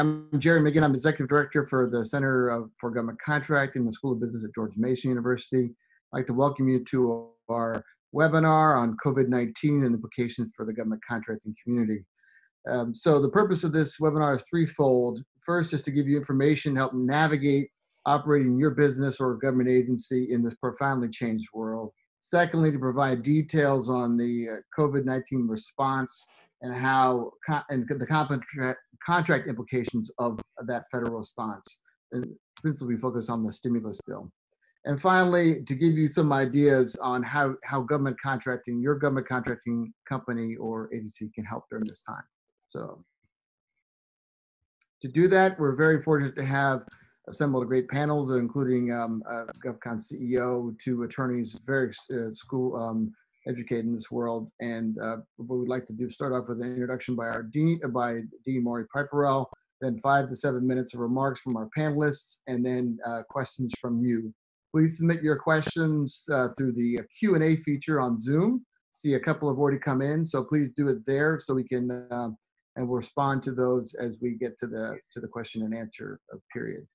I'm Jerry McGinn. I'm Executive Director for the Center for Government Contracting in the School of Business at George Mason University. I'd like to welcome you to our webinar on COVID-19 and implications for the government contracting community. Um, so the purpose of this webinar is threefold. First is to give you information, help navigate operating your business or government agency in this profoundly changed world. Secondly, to provide details on the uh, COVID-19 response and how and the contract, contract implications of that federal response. And principally focus on the stimulus bill. And finally, to give you some ideas on how, how government contracting, your government contracting company or agency can help during this time. So to do that, we're very fortunate to have assembled a great panels, including um, uh, GovCon CEO, two attorneys, very uh, school um, educated in this world. And uh, what we'd like to do, start off with an introduction by our Dean, uh, by Dean Maury Peiperl, then five to seven minutes of remarks from our panelists, and then uh, questions from you. Please submit your questions uh, through the Q&A feature on Zoom. See a couple have already come in, so please do it there so we can, uh, and we'll respond to those as we get to the, to the question and answer period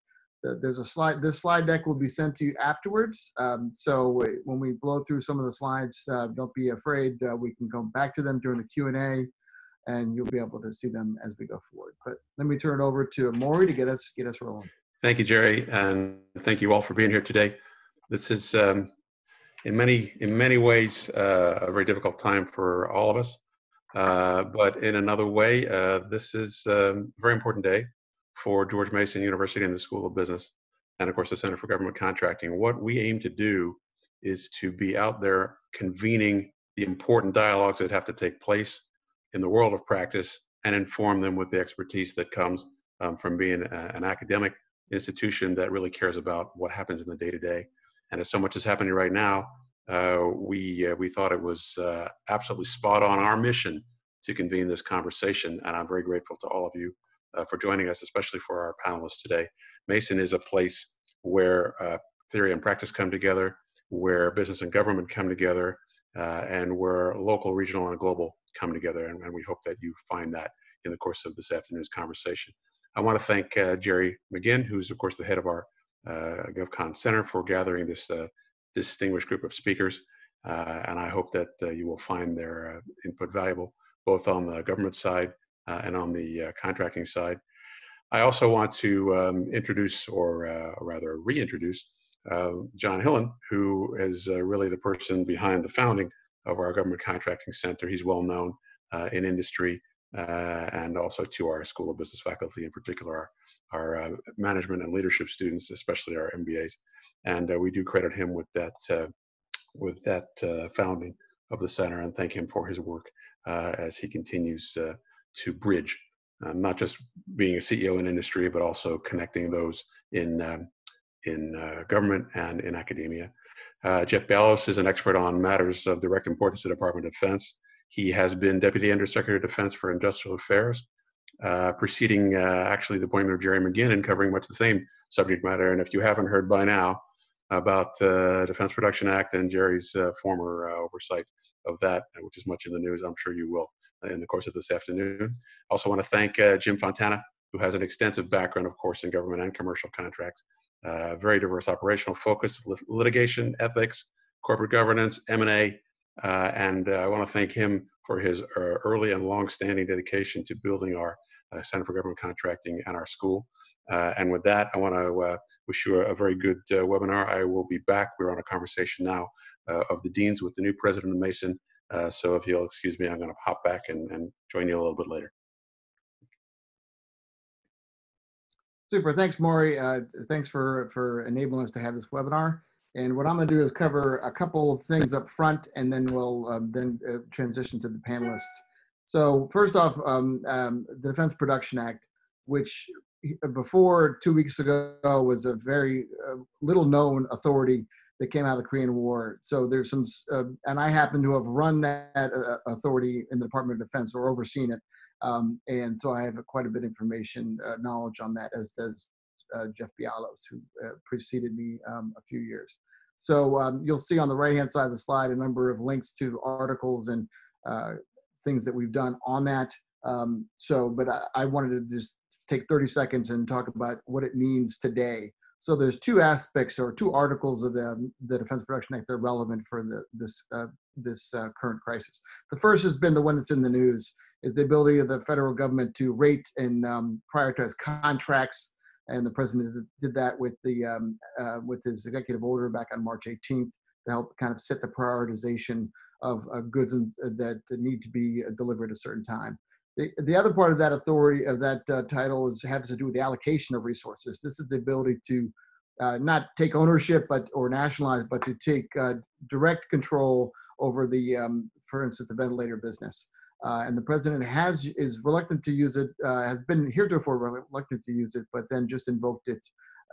there's a slide, this slide deck will be sent to you afterwards. Um, so when we blow through some of the slides, uh, don't be afraid. Uh, we can come back to them during the Q&A and you'll be able to see them as we go forward. But let me turn it over to Maury to get us, get us rolling. Thank you, Jerry. And thank you all for being here today. This is um, in many, in many ways uh, a very difficult time for all of us. Uh, but in another way, uh, this is um, a very important day for George Mason University and the School of Business, and of course the Center for Government Contracting. What we aim to do is to be out there convening the important dialogues that have to take place in the world of practice and inform them with the expertise that comes um, from being a, an academic institution that really cares about what happens in the day to day. And as so much is happening right now, uh, we uh, we thought it was uh, absolutely spot on our mission to convene this conversation, and I'm very grateful to all of you uh, for joining us, especially for our panelists today. Mason is a place where uh, theory and practice come together, where business and government come together, uh, and where local, regional, and global come together. And, and, we hope that you find that in the course of this afternoon's conversation. I want to thank uh, Jerry McGinn, who's of course the head of our uh, GovCon Center, for gathering this uh, distinguished group of speakers. and I hope that you will find their input valuable, both on the government side and on the uh, contracting side. I also want to um, introduce, or uh, rather reintroduce, John Hillen, who is really the person behind the founding of our Government Contracting Center. He's well known in industry and also to our School of Business faculty, in particular our, our management and leadership students, especially our MBAs. And we do credit him with that with that uh, founding of the center and thank him for his work uh, as he continues uh, to bridge, uh, not just being a CEO in industry, but also connecting those in um, in uh, government and in academia. Uh, Jeff Bialos is an expert on matters of direct importance to the Department of Defense. He has been Deputy Undersecretary of Defense for Industrial Affairs, uh, preceding uh, actually the appointment of Jerry McGinn and covering much the same subject matter. And if you haven't heard by now about the uh, Defense Production Act and Jerry's former oversight of that, which is much in the news, I'm sure you will in the course of this afternoon. I also want to thank uh, Jim Fontana, who has an extensive background, of course, in government and commercial contracts. Uh, very diverse operational focus, lit litigation, ethics, corporate governance, M&A, uh, and uh, I want to thank him for his uh, early and long-standing dedication to building our uh, Center for Government Contracting and our school. and with that, I want to wish you a, a very good webinar. I will be back. We're on a conversation now of the deans with the new president of Mason, uh, so if you'll excuse me, I'm going to hop back and, and join you a little bit later. Super. Thanks, Maury. Uh, thanks for, for enabling us to have this webinar. And what I'm going to do is cover a couple of things up front, and then we'll um, then uh, transition to the panelists. So first off, um, um, the Defense Production Act, which before two weeks ago was a very uh, little known authority that came out of the Korean War. So there's some, uh, and I happen to have run that uh, authority in the Department of Defense or overseen it. Um, and so I have quite a bit of information, uh, knowledge on that, as does uh, Jeff Bialos, who uh, preceded me um, a few years. So um, you'll see on the right-hand side of the slide a number of links to articles and uh, things that we've done on that. Um, so, but I, I, wanted to just take 30 seconds and talk about what it means today. So there's two aspects or two articles of the, the Defense Production Act that are relevant for the, this, uh, this uh, current crisis. The first has been the one that's in the news, is the ability of the federal government to rate and um, prioritize contracts. And the president did that with the um, uh, with his executive order back on March 18th to help kind of set the prioritization of uh, goods uh, that need to be delivered at a certain time. The, the other part of that authority of that uh, title is has to do with the allocation of resources. This is the ability to uh, not take ownership, but or nationalize, but to take uh, direct control over the, um, for instance, the ventilator business. Uh, and the president has is reluctant to use it, uh, has been heretofore reluctant to use it, but then just invoked it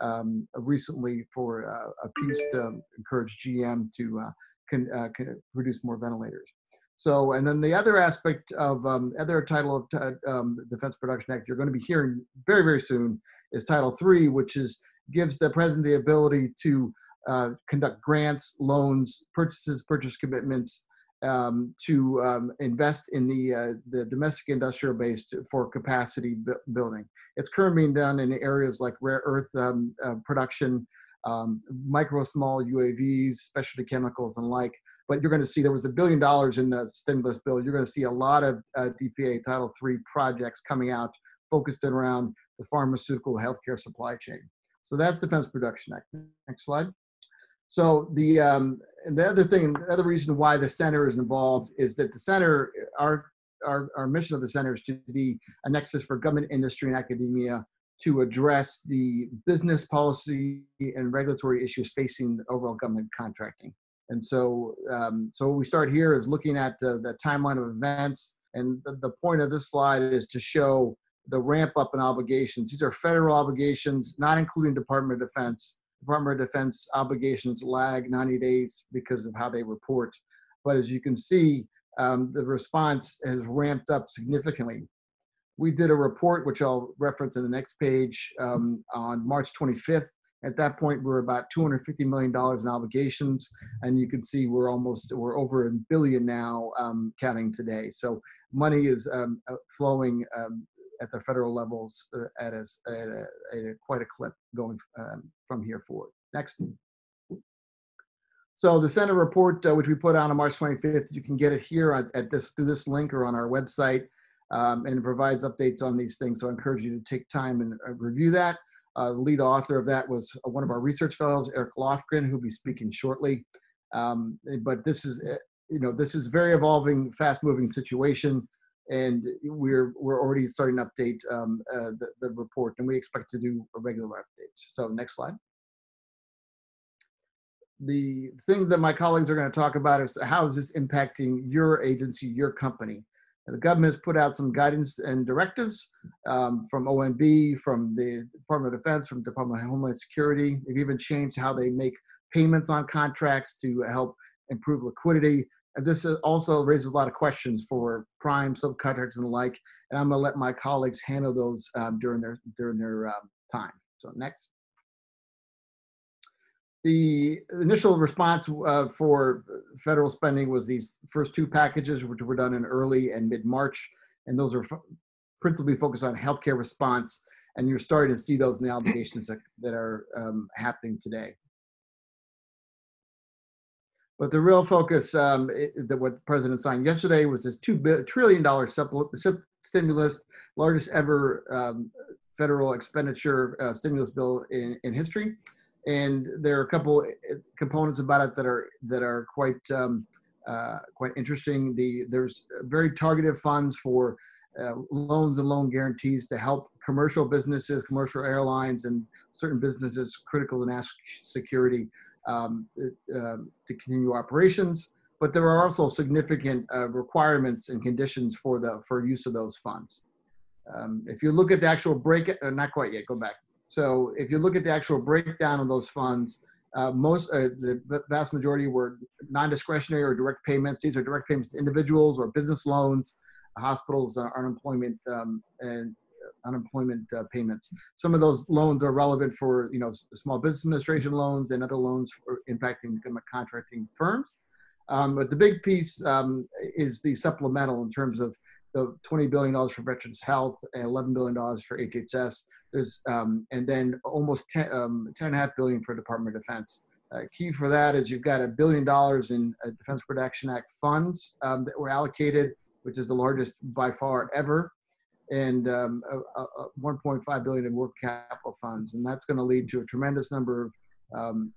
um, recently for uh, a piece to encourage GM to can, can produce more ventilators. So, and then the other aspect of um, other title of uh, um, Defense Production Act you're going to be hearing very, very soon is Title Three, which is gives the president the ability to uh, conduct grants, loans, purchases, purchase commitments um, to um, invest in the uh, the domestic industrial base for capacity building. It's currently being done in areas like rare earth um, uh, production, um, micro small UAVs, specialty chemicals, and like but you're going to see there was a billion dollars in the stimulus bill. You're going to see a lot of uh, DPA Title III projects coming out focused around the pharmaceutical healthcare supply chain. So that's Defense Production Act. Next slide. So the um, and the other thing, the other reason why the center is involved is that the center, our our, our mission of the center is to be a nexus for government, industry, and academia to address the business policy and regulatory issues facing overall government contracting. And so, um, so we start here is looking at uh, the timeline of events. And the, the point of this slide is to show the ramp up in obligations. These are federal obligations, not including Department of Defense. Department of Defense obligations lag 90 days because of how they report. But as you can see, um, the response has ramped up significantly. We did a report, which I'll reference in the next page, um, on March 25th at that point, we're about $250 million in obligations, and you can see we're almost we're over a billion now, um, counting today. So money is um, uh, flowing um, at the federal levels uh, at, a, at, a, at a, quite a clip going um, from here forward. Next. So the Senate report, uh, which we put out on March 25th, you can get it here at, at this through this link or on our website, um, and it provides updates on these things. So I encourage you to take time and uh, review that. Uh, the lead author of that was uh, one of our research fellows, Eric Lofgren, who'll be speaking shortly. Um, but this is, uh, you know, this is very evolving, fast-moving situation, and we're we're already starting to update um, uh, the, the report, and we expect to do regular updates. So next slide. The thing that my colleagues are going to talk about is how is this impacting your agency, your company. The government has put out some guidance and directives um, from OMB, from the Department of Defense, from Department of Homeland Security. They've even changed how they make payments on contracts to help improve liquidity. And this also raises a lot of questions for prime subcontractors and the like. And I'm going to let my colleagues handle those um, during their during their um, time. So next the initial response uh, for federal spending was these first two packages, which were done in early and mid March, and those are principally focused on healthcare response. And you're starting to see those in the obligations that, that are um, happening today. But the real focus um, it, that what the president signed yesterday was this two trillion dollar stimulus, largest ever um, federal expenditure uh, stimulus bill in, in history and there are a couple eh, components about it that are that are quite um, uh, quite interesting. The there's very targeted funds for uh, loans and loan guarantees to help commercial businesses, commercial airlines, and certain businesses critical to national security um, uh, to continue operations. But there are also significant uh, requirements and conditions for the for use of those funds. Um, if you look at the actual break, uh, not quite yet. Go back. So if you look at the actual breakdown of those funds, uh, most uh, the vast majority were non-discretionary or direct payments. These are direct payments to individuals or business loans, hospitals, uh, unemployment um, and unemployment uh, payments. Some of those loans are relevant for you know small business administration loans and other loans impacting contracting firms. Um, but the big piece um, is the supplemental in terms of the $20 billion for Veterans Health and $11 billion for HHS. There's, um, and then almost 10, um, 10.5 billion for Department of Defense. Uh, key for that is you've got a billion dollars in uh, Defense Production Act funds um, that were allocated, which is the largest by far ever, and um, a, a 1.5 billion in work capital funds, and that's going to lead to a tremendous number of um,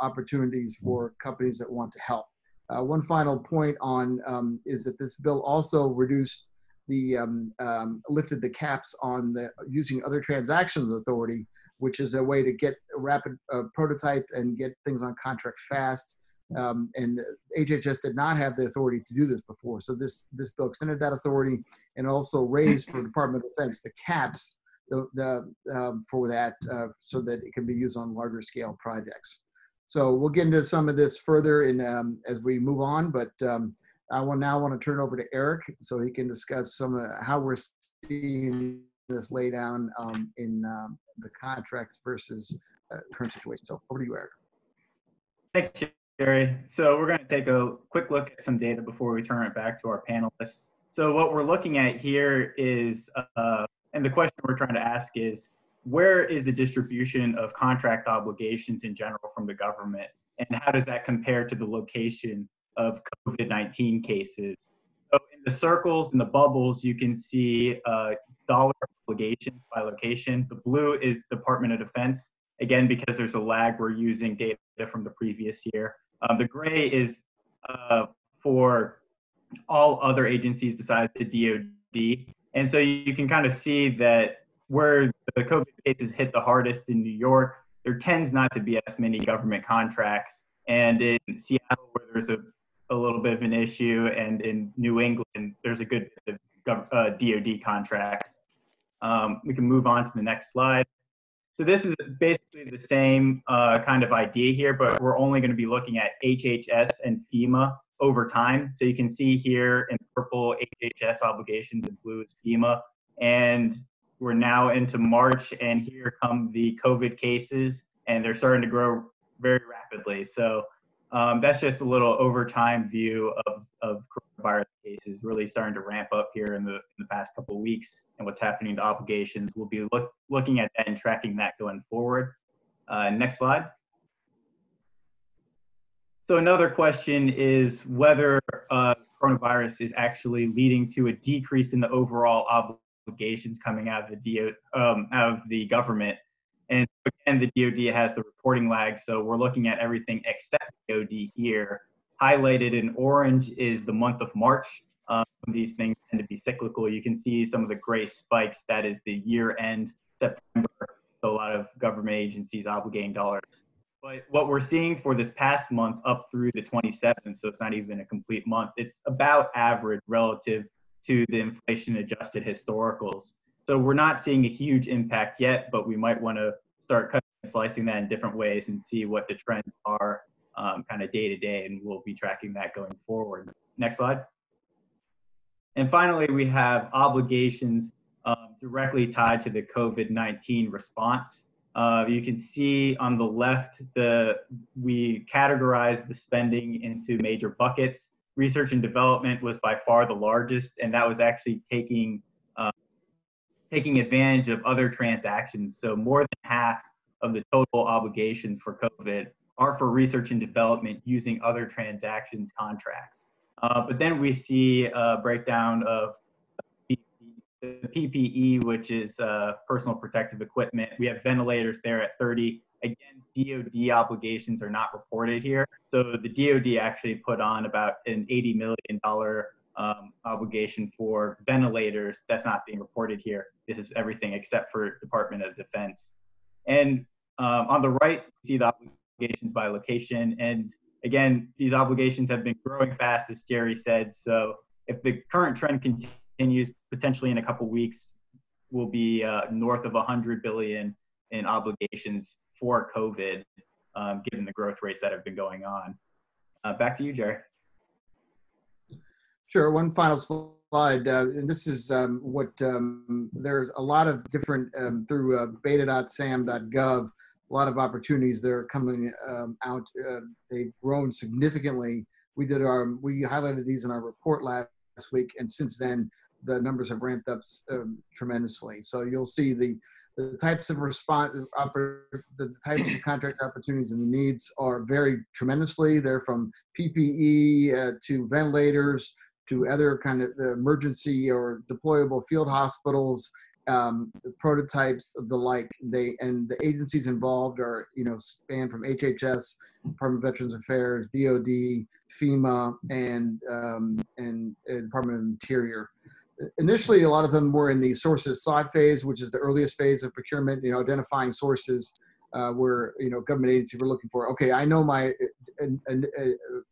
opportunities for companies that want to help. Uh, one final point on um, is that this bill also reduced the um, um, lifted the caps on the using other transactions authority, which is a way to get a rapid uh, prototype and get things on contract fast. Um, and HHS did not have the authority to do this before, so this this bill extended that authority and also raised for Department of Defense the caps the, the um, for that uh, so that it can be used on larger scale projects. So we'll get into some of this further in um, as we move on, but um, I will now want to turn over to Eric so he can discuss some of how we're seeing this lay down um, in um, the contracts versus uh, current situation. So over to you, Eric. Thanks, Jerry. So we're going to take a quick look at some data before we turn it back to our panelists. So what we're looking at here is, uh, and the question we're trying to ask is, where is the distribution of contract obligations in general from the government? And how does that compare to the location of COVID 19 cases? So in the circles and the bubbles, you can see uh, dollar obligations by location. The blue is Department of Defense. Again, because there's a lag, we're using data from the previous year. Um, the gray is uh, for all other agencies besides the DoD. And so you can kind of see that where the COVID cases hit the hardest in New York, there tends not to be as many government contracts. And in Seattle, where there's a, a little bit of an issue, and in New England, there's a good bit of uh, DoD contracts. Um, we can move on to the next slide. So this is basically the same uh, kind of idea here, but we're only going to be looking at HHS and FEMA over time. So you can see here in purple HHS obligations, in blue is FEMA. And we're now into March, and here come the COVID cases, and they're starting to grow very rapidly. So um, that's just a little over time view of, of coronavirus cases really starting to ramp up here in the, in the past couple of weeks and what's happening to obligations. We'll be look, looking at that and tracking that going forward. Uh, next slide. So another question is whether uh, coronavirus is actually leading to a decrease in the overall obligations coming out of the DO, um, out of the government. And again, the DoD has the reporting lag, so we're looking at everything except DoD here. Highlighted in orange is the month of March. Um, these things tend to be cyclical. You can see some of the gray spikes. That is the year end September. So a lot of government agencies obligating dollars. But what we're seeing for this past month up through the 27th, so it's not even a complete month, it's about average relative to the inflation adjusted historicals. So we're not seeing a huge impact yet, but we might want to start cutting and slicing that in different ways and see what the trends are um, kind of day to day, and we'll be tracking that going forward. Next slide. And finally, we have obligations um, directly tied to the COVID-19 response. Uh, you can see on the left, the we categorize the spending into major buckets research and development was by far the largest, and that was actually taking taking advantage of other transactions. So more than half of the total obligations for COVID are for research and development using other transactions contracts. Uh, but then we see a breakdown of the PPE, which is uh, personal protective equipment. We have ventilators there at 30. Again, DoD obligations are not reported here. So the DoD actually put on about an $80 million um, obligation for ventilators. That's not being reported here. This is everything except for Department of Defense. And um, on the right, you see the obligations by location. And again, these obligations have been growing fast, as Jerry said. So if the current trend continues, potentially in a couple weeks, we'll be uh, north of 100 billion in obligations for COVID, um, given the growth rates that have been going on. Uh, back to you, Jerry. Sure. One final slide, uh, and this is um, what um, there's a lot of different um, through uh, beta.sam.gov. A lot of opportunities that are coming um, out. Uh, they've grown significantly. We did our we highlighted these in our report last week, and since then the numbers have ramped up um, tremendously. So you'll see the the types of response, the types of contract opportunities and the needs are very tremendously. They're from PPE uh, to ventilators to other kind of emergency or deployable field hospitals, um, prototypes of the like. They and the agencies involved are you know span from HHS, Department of Veterans Affairs, DoD, FEMA, and um, and, and Department of Interior initially a lot of them were in the sources sought phase, which is the earliest phase of procurement, you know, identifying sources uh, where, you know, government agency we're looking for, okay, I know my uh, uh, uh,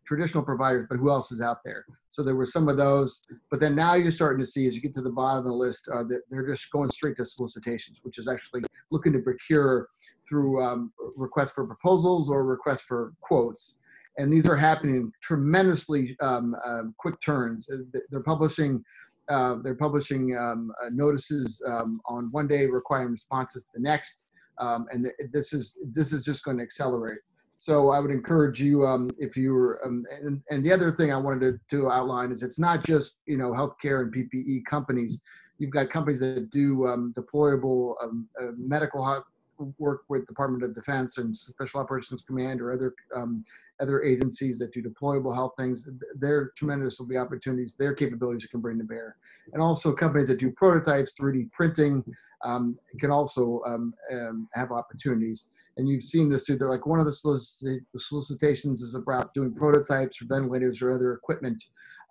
traditional providers, but who else is out there? So there were some of those, but then now you're starting to see as you get to the bottom of the list uh, that they're just going straight to solicitations, which is actually looking to procure through um, requests for proposals or requests for quotes and these are happening tremendously um, uh, quick turns. They're publishing uh, they're publishing um, uh, notices um, on one day, requiring responses the next, um, and th- this is this is just going to accelerate. So I would encourage you, um, if you're, um, and, and, the other thing I wanted to, to, outline is it's not just you know healthcare and PPE companies. You've got companies that do um, deployable uh, medical work with Department of Defense and Special Operations Command or other um, other agencies that do deployable health things. There tremendous will be opportunities, their capabilities can bring to bear, and also companies that do prototypes, 3D printing, um, can also um, um, have opportunities. And you've seen this through. Like one of the, the solicitations is about doing prototypes for ventilators or other equipment.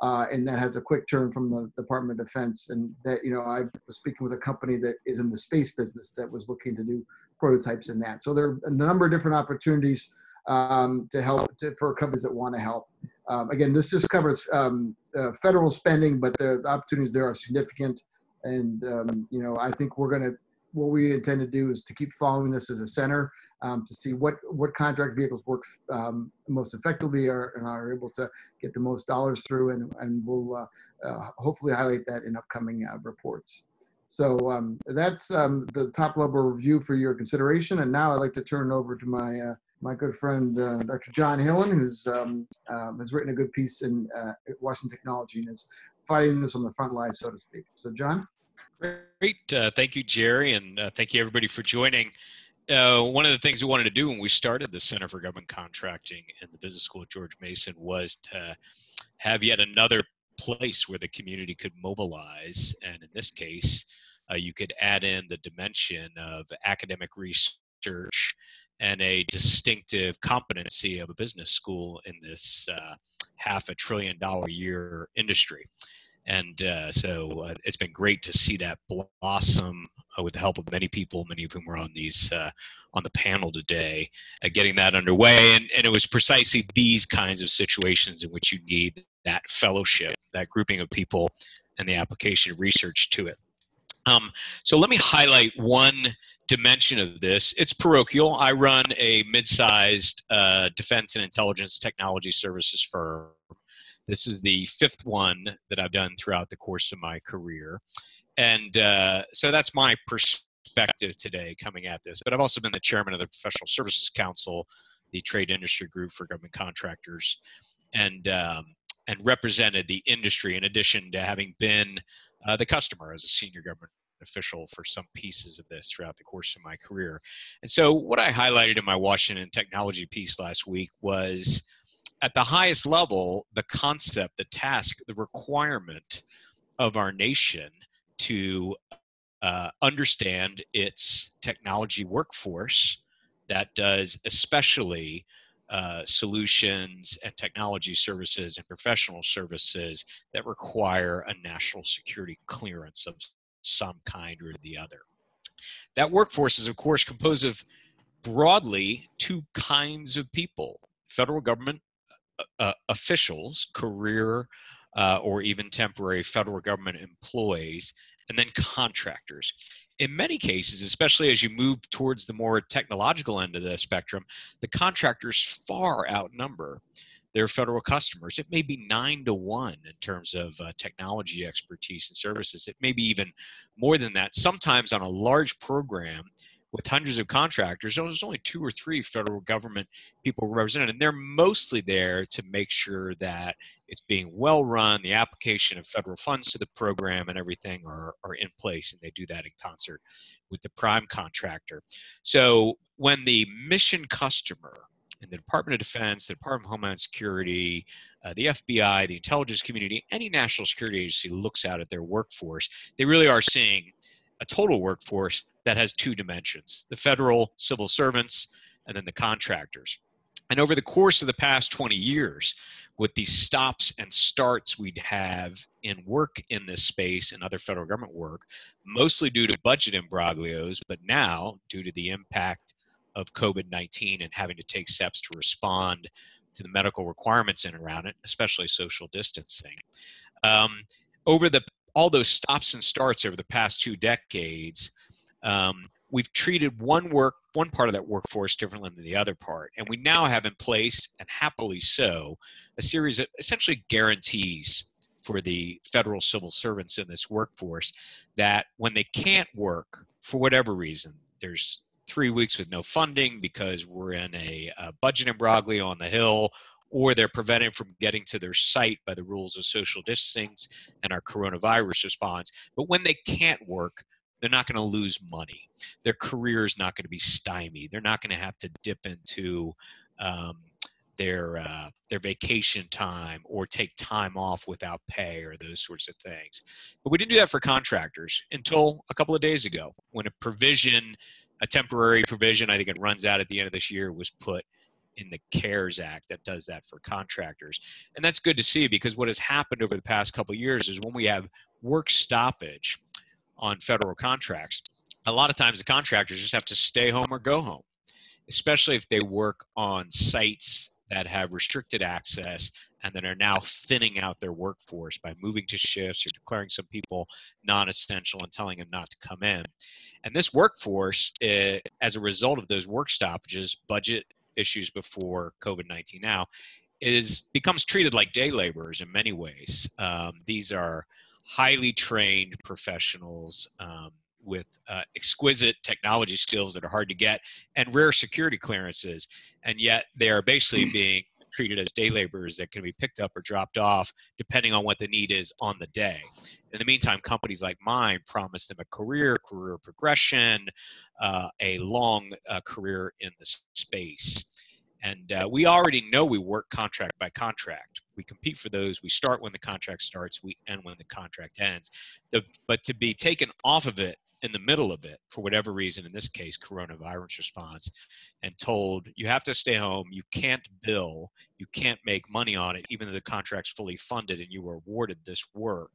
Uh, and that has a quick turn from the Department of Defense. And that, you know, I was speaking with a company that is in the space business that was looking to do prototypes in that. So there are a number of different opportunities um, to help to, for companies that want to help. Um, again, this just covers um, uh, federal spending, but the, the, opportunities there are significant. And um, you know, I think we're going to what we intend to do is to keep following this as a center um, to see what what contract vehicles work um, most effectively are, and are able to get the most dollars through, and and we'll uh, uh, hopefully highlight that in upcoming uh, reports. So um, that's um, the top level review for your consideration. And now I'd like to turn it over to my uh, my good friend uh, Dr. John Hillen, who's um, um, has written a good piece in uh, Washington Technology and is fighting this on the front line, so to speak. So, John. Great. Uh, thank you, Jerry, and uh, thank you everybody for joining. Uh, one of the things we wanted to do when we started the Center for Government Contracting in the Business School at George Mason was to have yet another place where the community could mobilize. And in this case, uh, you could add in the dimension of academic research and a distinctive competency of a business school in this uh, half a trillion dollar a year industry. And uh, so uh, it's been great to see that blossom uh, with the help of many people, many of whom were on these uh, on the panel today, getting that underway. And, and it was precisely these kinds of situations in which you need that fellowship, that grouping of people, and the application of research to it. Um, so let me highlight one dimension of this. It's parochial. I run a mid-sized uh, defense and intelligence technology services firm. This is the fifth one that I've done throughout the course of my career, and uh, so that's my perspective today coming at this. But I've also been the chairman of the Professional Services Council, the trade industry group for government contractors, and um, and represented the industry in addition to having been uh, the customer as a senior government official for some pieces of this throughout the course of my career. And so, what I highlighted in my Washington technology piece last week was at the highest level, the concept, the task, the requirement of our nation to uh, understand its technology workforce that does especially uh, solutions and technology services and professional services that require a national security clearance of some kind or the other. That workforce is, of course, composed of broadly two kinds of people federal government uh, uh officials, career uh, or even temporary federal government employees, and then contractors in many cases, especially as you move towards the more technological end of the spectrum, the contractors far outnumber their federal customers. It may be nine to one in terms of uh, technology expertise and services. It may be even more than that. Sometimes on a large program, with hundreds of contractors, there's only two or three federal government people represented, and they're mostly there to make sure that it's being well run, the application of federal funds to the program and everything are, are in place, and they do that in concert with the prime contractor. So when the mission customer in the Department of Defense, the Department of Homeland Security, uh, the FBI, the intelligence community, any national security agency looks out at their workforce, they really are seeing a total workforce that has two dimensions the federal civil servants and then the contractors. And over the course of the past 20 years, with these stops and starts we'd have in work in this space and other federal government work, mostly due to budget imbroglios, but now due to the impact of COVID 19 and having to take steps to respond to the medical requirements in around it, especially social distancing. Um, over the all those stops and starts over the past two decades, um, we've treated one work one part of that workforce differently than the other part. And we now have in place and happily so a series of essentially guarantees for the federal civil servants in this workforce that when they can't work for whatever reason there's three weeks with no funding because we're in a, a budget imbroglio on the Hill, or they're prevented from getting to their site by the rules of social distancing and our coronavirus response. But when they can't work, they're not going to lose money. Their career is not going to be stymied. They're not going to have to dip into um, their uh, their vacation time or take time off without pay or those sorts of things. But we didn't do that for contractors until a couple of days ago when a provision a temporary provision, I think it runs out at the end of this year, was put in the CARES Act that does that for contractors. And that's good to see because what has happened over the past couple years is when we have work stoppage on federal contracts, a lot of times the contractors just have to stay home or go home, especially if they work on sites that have restricted access and that are now thinning out their workforce by moving to shifts or declaring some people non-essential and telling them not to come in. And this workforce, uh, as a result of those work stoppages, budget issues before COVID-19 now, is becomes treated like day laborers in many ways. Um, these are highly trained professionals um, with uh, exquisite technology skills that are hard to get and rare security clearances, and yet they are basically hmm. being treated as day laborers that can be picked up or dropped off depending on what the need is on the day. In the meantime, companies like mine promise them a career, career progression, uh, a long uh, career in the space. And uh, we already know we work contract by contract. We compete for those. We start when the contract starts, we end when the contract ends. The, but to be taken off of it in the middle of it for whatever reason in this case coronavirus response and told you have to stay home. You can't bill. You can't make money on it even though the contract's fully funded and you were awarded this work.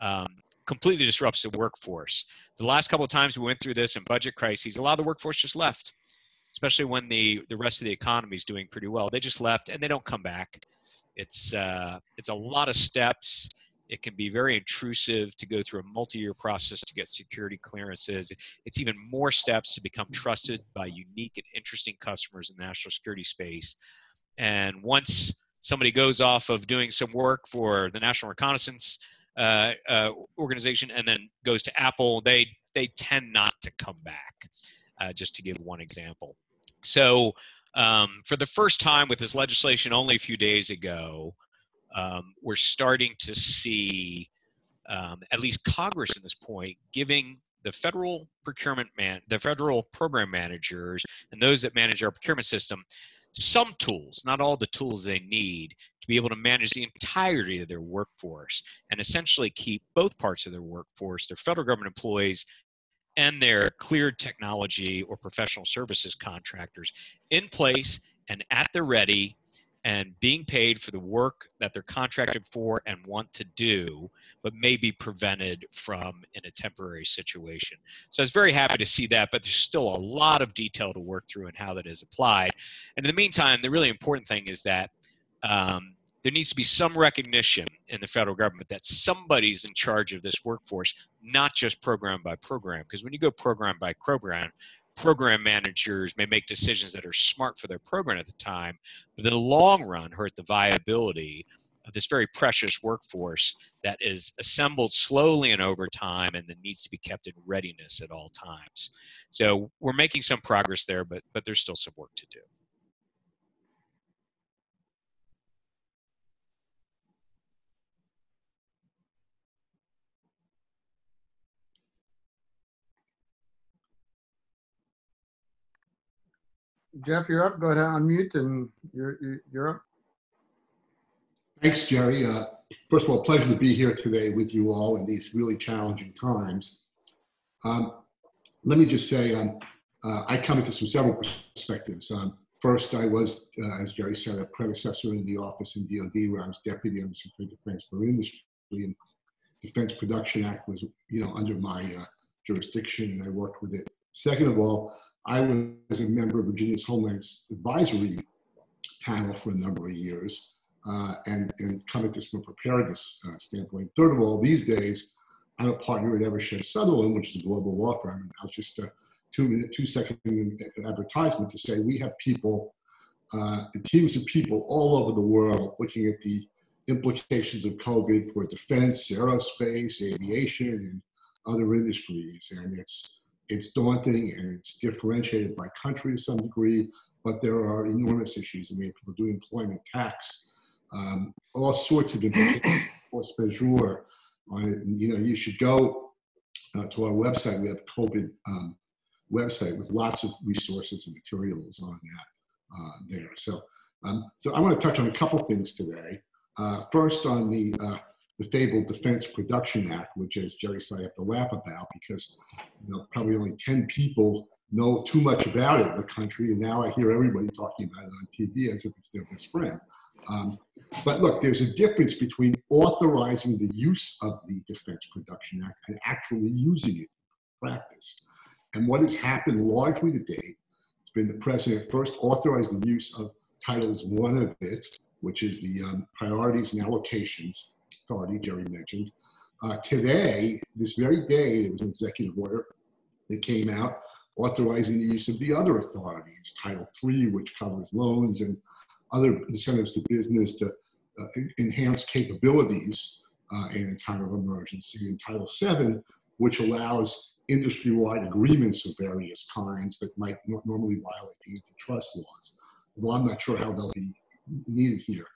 Um, completely disrupts the workforce. The last couple of times we went through this in budget crises a lot of the workforce just left especially when the the rest of the economy is doing pretty well. They just left and they don't come back. It's uh, it's a lot of steps it can be very intrusive to go through a multi-year process to get security clearances. It's even more steps to become trusted by unique and interesting customers in the national security space. And once somebody goes off of doing some work for the National Reconnaissance uh, uh, Organization and then goes to Apple, they they tend not to come back. Uh, just to give one example. So, um, for the first time with this legislation only a few days ago, um, we're starting to see um, at least Congress at this point giving the federal procurement man, the federal program managers, and those that manage our procurement system some tools, not all the tools they need to be able to manage the entirety of their workforce and essentially keep both parts of their workforce, their federal government employees and their cleared technology or professional services contractors in place and at the ready and being paid for the work that they're contracted for and want to do, but may be prevented from in a temporary situation. So I was very happy to see that, but there's still a lot of detail to work through and how that is applied. And in the meantime, the really important thing is that um, there needs to be some recognition in the federal government that somebody's in charge of this workforce, not just program by program. Because when you go program by program, program managers may make decisions that are smart for their program at the time, but in the long run hurt the viability of this very precious workforce that is assembled slowly and over time and that needs to be kept in readiness at all times. So we're making some progress there, but, but there's still some work to do. Jeff, you're up. Go ahead, unmute, and you're you're, up. Thanks, Jerry. Uh, first of all, pleasure to be here today with you all in these really challenging times. Um, let me just say, um, uh, I come at this from several perspectives. Um, first, I was, uh, as Jerry said, a predecessor in the office in DoD, where I was deputy under Secretary of Defense for Industry, and Defense Production Act was, you know, under my uh, jurisdiction, and I worked with it. Second of all, I was a member of Virginia's Homeland Advisory panel for a number of years uh, and, and come at this from a preparedness uh, standpoint. Third of all, these days, I'm a partner at Eversheds Sutherland, which is a global law firm. And I'll just uh, two minute, two second advertisement to say we have people, uh, teams of people all over the world looking at the implications of COVID for defense, aerospace, aviation, and other industries. And it's it's daunting and it's differentiated by country to some degree, but there are enormous issues. I mean, people do employment tax, um, all sorts of force majeure on it. And, you know, you should go uh, to our website. We have a COVID um, website with lots of resources and materials on that uh, there. So, um, so I want to touch on a couple things today. Uh, first, on the uh, the fabled Defense Production Act, which, as Jerry said, I have to laugh about because you know, probably only 10 people know too much about it in the country, and now I hear everybody talking about it on TV as if it's their best friend. Um, but look, there's a difference between authorizing the use of the Defense Production Act and actually using it in practice. And what has happened largely to date, it's been the president first authorized the use of Titles One of it, which is the um, priorities and allocations authority Jerry mentioned. Uh, today, this very day, there was an executive order that came out authorizing the use of the other authorities, Title III, which covers loans and other incentives to business to uh, enhance capabilities uh, in a time of emergency, and Title VII, which allows industry-wide agreements of various kinds that might normally violate the antitrust laws. Well, I'm not sure how they'll be needed here.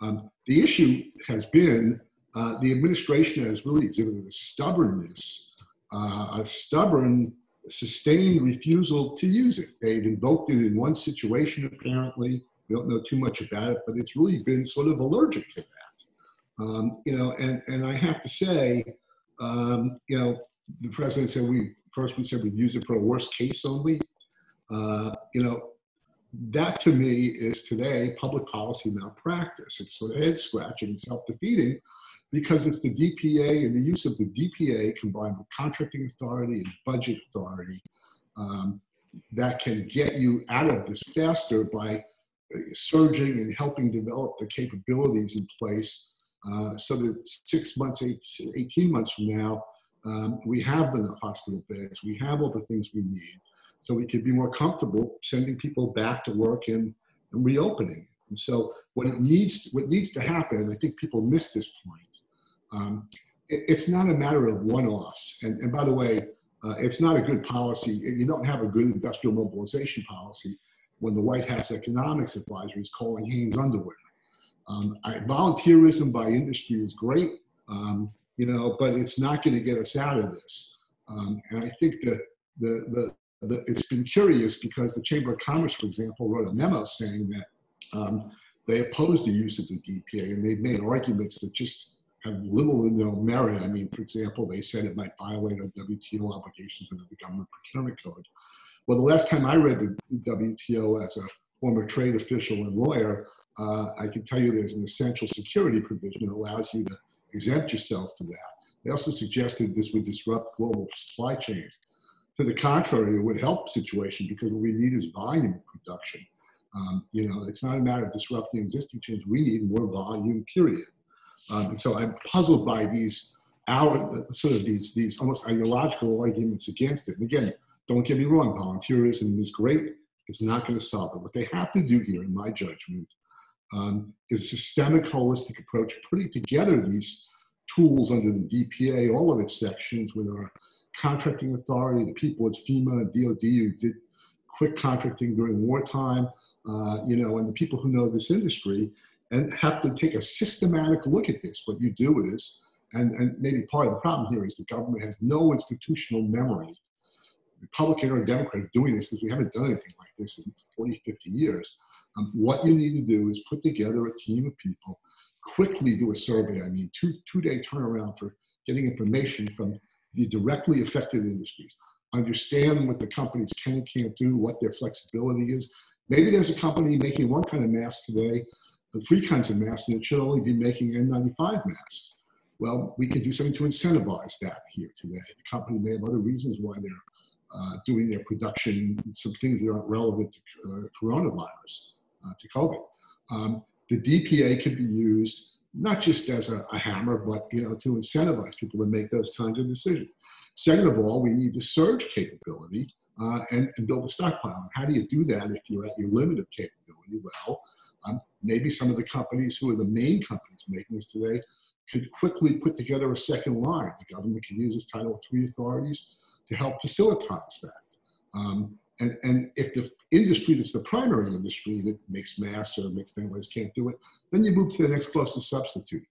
Um, the issue has been uh, the administration has really exhibited a stubbornness, uh, a stubborn, sustained refusal to use it. They've invoked it in one situation, apparently. We don't know too much about it, but it's really been sort of allergic to that. Um, you know, and, and I have to say, um, you know, the president said we first we said we'd use it for a worst case only. Uh, you know, that to me is today public policy malpractice. It's sort of head scratching self defeating because it's the DPA and the use of the DPA combined with contracting authority and budget authority um, that can get you out of this faster by uh, surging and helping develop the capabilities in place uh, so that six months, eight, 18 months from now, um, we have enough hospital beds, we have all the things we need, so we can be more comfortable sending people back to work and, and reopening. And so what it needs, what needs to happen, and I think people miss this point, um, it, it's not a matter of one-offs. And, and by the way, uh, it's not a good policy. You don't have a good industrial mobilization policy when the White House Economics Advisor is calling Hanes underwear. Um, I, volunteerism by industry is great, um, you know, but it's not going to get us out of this. Um, and I think that the, the, the, it's been curious because the Chamber of Commerce, for example, wrote a memo saying that um, they oppose the use of the DPA and they've made arguments that just little to no merit. I mean, for example, they said it might violate our WTO obligations under the government procurement code. Well, the last time I read the WTO as a former trade official and lawyer, uh, I can tell you there's an essential security provision that allows you to exempt yourself from that. They also suggested this would disrupt global supply chains. To the contrary, it would help the situation because what we need is volume production. Um, you know, it's not a matter of disrupting existing chains. We need more volume, period. Um, and so I'm puzzled by these our sort of these these almost ideological arguments against it. And again, don't get me wrong, volunteerism is great. It's not going to solve it. What they have to do here, in my judgment, um, is a systemic, holistic approach, putting together these tools under the DPA, all of its sections, with our contracting authority, the people at FEMA and DOD who did quick contracting during wartime, uh, you know, and the people who know this industry, and have to take a systematic look at this. What you do is, and, and maybe part of the problem here is the government has no institutional memory Republican or Democrat doing this because we haven't done anything like this in 40, 50 years. Um, what you need to do is put together a team of people, quickly do a survey. I mean, two two day turnaround for getting information from the directly affected industries. Understand what the companies can and can't do, what their flexibility is. Maybe there's a company making one kind of mask today, the three kinds of masks, and it should only be making N95 masks. Well, we can do something to incentivize that here today. The company may have other reasons why they're uh, doing their production, some things that aren't relevant to uh, coronavirus, uh, to COVID. Um, the DPA can be used not just as a, a, hammer, but you know to incentivize people to make those kinds of decisions. Second of all, we need the surge capability uh, and, and, build a stockpile. And how do you do that if you're at your limit of capability? Well, um, maybe some of the companies who are the main companies making this today could quickly put together a second line. The government can use its Title III authorities to help facilitate that. Um, and, and if the industry that's the primary industry that makes masks or makes ventilators can't do it, then you move to the next closest substitute.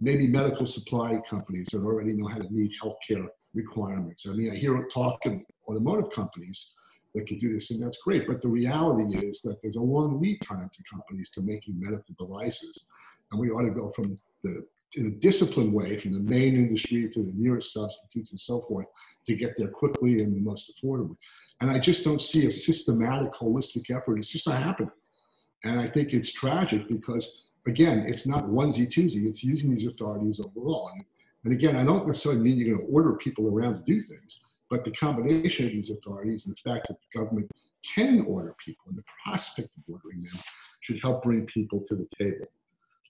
Maybe medical supply companies that already know how to meet healthcare requirements. I mean, I hear talk of automotive companies that can do this, and that's great. But the reality is that there's a long lead time to companies to making medical devices, and we ought to go from the in a disciplined way from the main industry to the nearest substitutes and so forth to get there quickly and the most affordably. And I just don't see a systematic, holistic effort. It's just not happening. And I think it's tragic because, again, it's not onesie twosie, it's using these authorities overall. And, and again, I don't necessarily mean you're going to order people around to do things, but the combination of these authorities and the fact that the government can order people and the prospect of ordering them should help bring people to the table.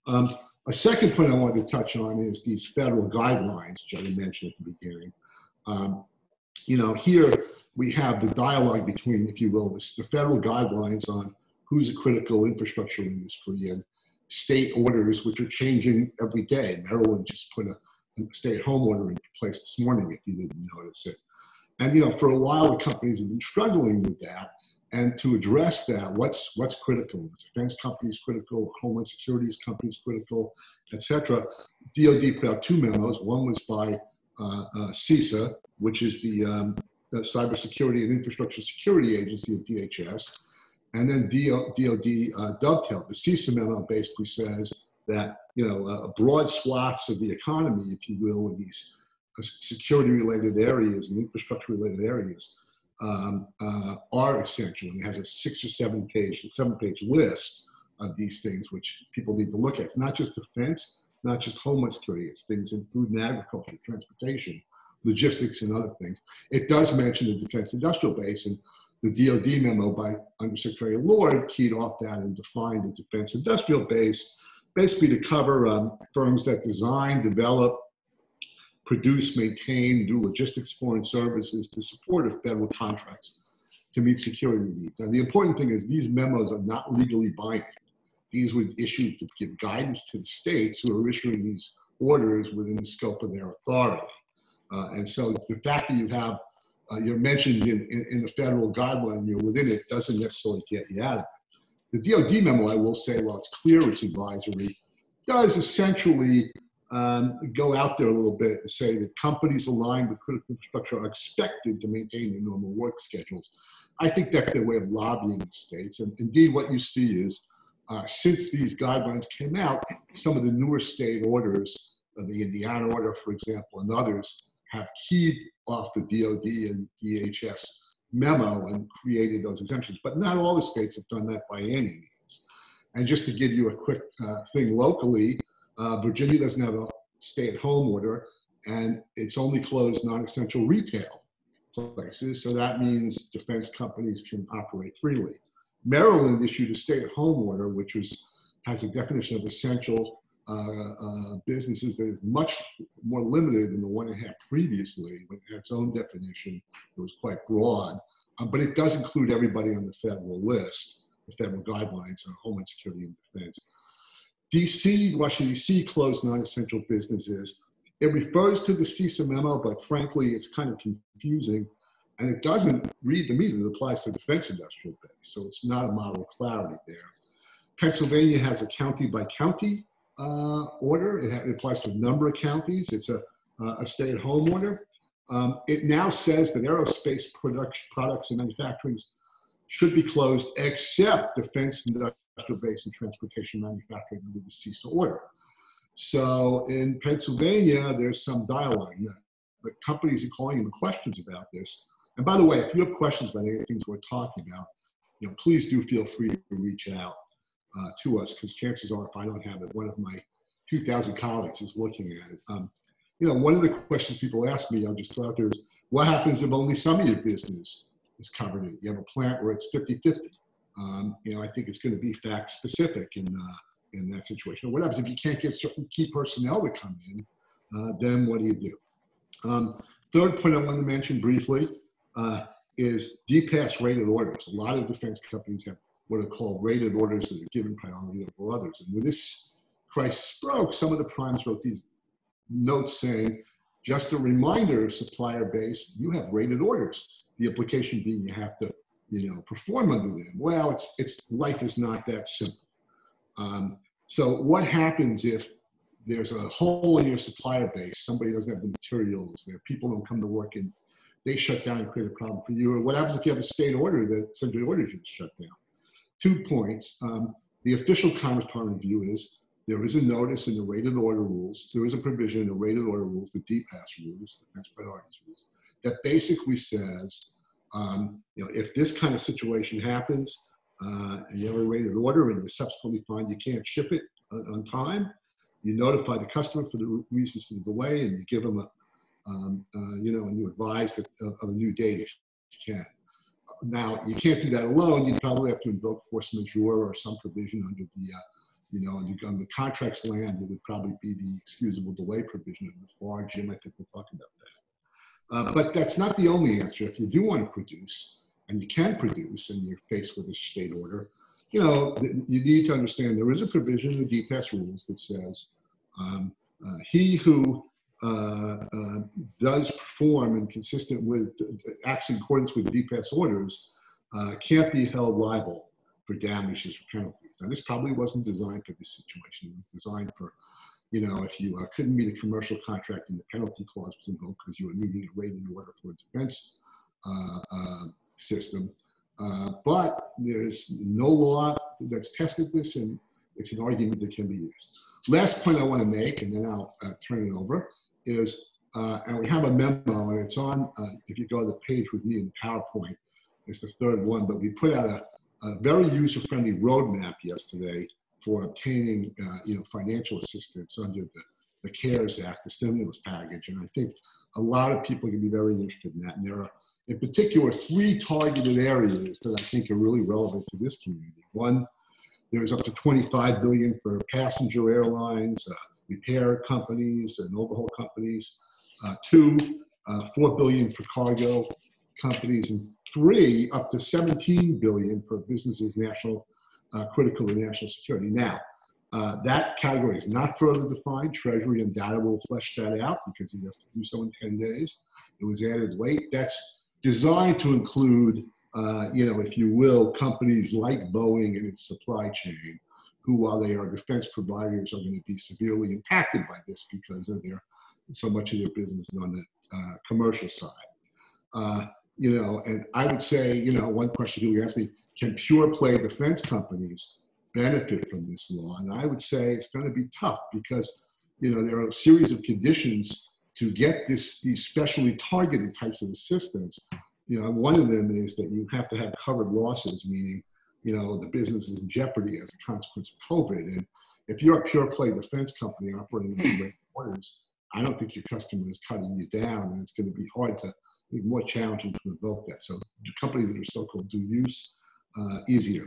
Um, a second point I wanted to touch on is these federal guidelines Jerry mentioned at the beginning. Um, you know, here we have the dialogue between, if you will, the federal guidelines on who's a critical infrastructure industry and state orders, which are changing every day. Maryland just put a, a stay-at-home order in place this morning, if you didn't notice it. And you know, for a while, the companies have been struggling with that. And to address that, what's what's critical? The defense companies critical, Homeland Security companies critical, etc. DoD put out two memos. One was by uh, uh, CISA, which is the, um, the Cybersecurity and Infrastructure Security Agency of DHS, and then DoD uh, dovetailed. The CISA memo basically says that you know uh, broad swaths of the economy, if you will, in these uh, security-related areas and infrastructure-related areas um, uh, are essential. And it has a six or seven page, seven page list of these things which people need to look at. It's not just defense, not just homeland security, it's things in food and agriculture, transportation, logistics, and other things. It does mention the defense industrial base, and the DoD memo by Undersecretary Lord keyed off that and defined the defense industrial base basically to cover um, firms that design, develop, produce, maintain, do logistics, foreign services to support federal contracts to meet security needs. And the important thing is these memos are not legally binding. These were issued to give guidance to the states who are issuing these orders within the scope of their authority. Uh, and so the fact that you have, uh, you're mentioned in, in, in, the federal guideline, you're within it, doesn't necessarily get you out of it. The DoD memo, I will say, while it's clear it's advisory, does essentially um, go out there a little bit and say that companies aligned with critical infrastructure are expected to maintain their normal work schedules. I think that's their way of lobbying the states. And indeed, what you see is uh, since these guidelines came out, some of the newer state orders, uh, the Indiana order, for example, and others, have keyed off the DoD and DHS memo and created those exemptions. But not all the states have done that by any means. And just to give you a quick uh, thing locally, uh, Virginia doesn't have a stay-at-home order, and it's only closed non-essential retail places. So that means defense companies can operate freely. Maryland issued a stay-at-home order, which was has a definition of essential uh, uh, businesses that is much more limited than the one it had previously, with its own definition. It was quite broad, uh, but it does include everybody on the federal list the federal guidelines on Homeland Security and Defense. DC, Washington, DC closed non-essential businesses. It refers to the CISA memo, but frankly, it's kind of confusing. And it doesn't read the meter that it applies to the defense industrial base. So it's not a model of clarity there. Pennsylvania has a county by county uh, order. It, it, applies to a number of counties. It's a, uh, a stay at home order. Um, it now says that aerospace production, products and manufacturing should be closed except defense industrial base and transportation manufacturing under the CISA order. So in Pennsylvania, there's some dialogue. The companies are calling in questions about this. And by the way, if you have questions about any things we're talking about, you know, please do feel free to reach out uh, to us because chances are, if I don't have it, one of my 2,000 colleagues is looking at it. Um, you know, one of the questions people ask me, I'll just throw out there is, what happens if only some of your business is covered in? You have a plant where it's 50-50. Um, you know, I think it's going to be fact specific in, uh, in that situation. What happens if you can't get certain key personnel to come in? Uh, then what do you do? Um, third point I want to mention briefly uh, is DPAS rated orders. A lot of defense companies have what are called rated orders that are given priority over others. And when this crisis broke, some of the primes wrote these notes saying, just a reminder, supplier base, you have rated orders. The implication being you have to, you know, perform under them. Well, it's, it's life is not that simple. Um, so what happens if there's a hole in your supplier base, somebody doesn't have the materials, there people don't come to work and they shut down and create a problem for you. Or what happens if you have a state order that simply orders you to shut down? Two points. Um, the official Commerce Department view is there is a notice in the rate rated order rules, there is a provision in the rate rated order rules, the DPAS rules, the defense priorities rules, that basically says, um, you know, if this kind of situation happens, uh, you have a rated order and you subsequently find you can't ship it on time, you notify the customer for the reasons for the delay and you give them a, um, uh, you know, and you advise of, a new date if you can. Now, you can't do that alone. You probably have to invoke force majeure or some provision under the, uh, you know, under, under contracts land, it would probably be the excusable delay provision of the FAR. Jim, I think we'll talk about that. Uh, but that's not the only answer. If you do want to produce, and you can produce, and you're faced with a state order, you know, you need to understand there is a provision in the DPAS rules that says um, uh, he who uh, uh, does perform and consistent with acts in accordance with DPAS orders uh, can't be held liable for damages or penalties. Now, this probably wasn't designed for this situation. It was designed for, you know, if you uh, couldn't meet a commercial contract and the penalty clause was invoked because you were meeting a rating order for a defense uh, uh, system. but there's no law that's tested this, and it's an argument that can be used. Last point I want to make, and then I'll turn it over, is, uh, and we have a memo, and it's on, uh, if you go to the page with me in PowerPoint, it's the third one, but we put out a, a very user-friendly roadmap yesterday for obtaining, uh, you know, financial assistance under the, the CARES Act, the stimulus package. And I think a lot of people can be very interested in that. And there are, in particular, three targeted areas that I think are really relevant to this community. One, there's up to 25 billion for passenger airlines, uh, repair companies and overhaul companies. Uh, two, uh, four billion for cargo companies, and three, up to 17 billion for businesses national uh, critical to national security. Now, uh, that category is not further defined. Treasury and data will flesh that out because he has to do so in 10 days. It was added late. That's designed to include, uh, you know, if you will, companies like Boeing and its supply chain, who, while they are defense providers, are going to be severely impacted by this because of their so much of their business is on the uh, commercial side. You know, and I would say, you know, one question people ask me, can pure play defense companies benefit from this law? And I would say it's going to be tough because, you know, there are a series of conditions to get this these specially targeted types of assistance. You know, one of them is that you have to have covered losses, meaning you know, the business is in jeopardy as a consequence of COVID. And if you're a pure play defense company operating in great orders, I don't think your customer is cutting you down, and it's going to be hard to, more challenging to invoke that. So companies that are so-called do use, uh, easier.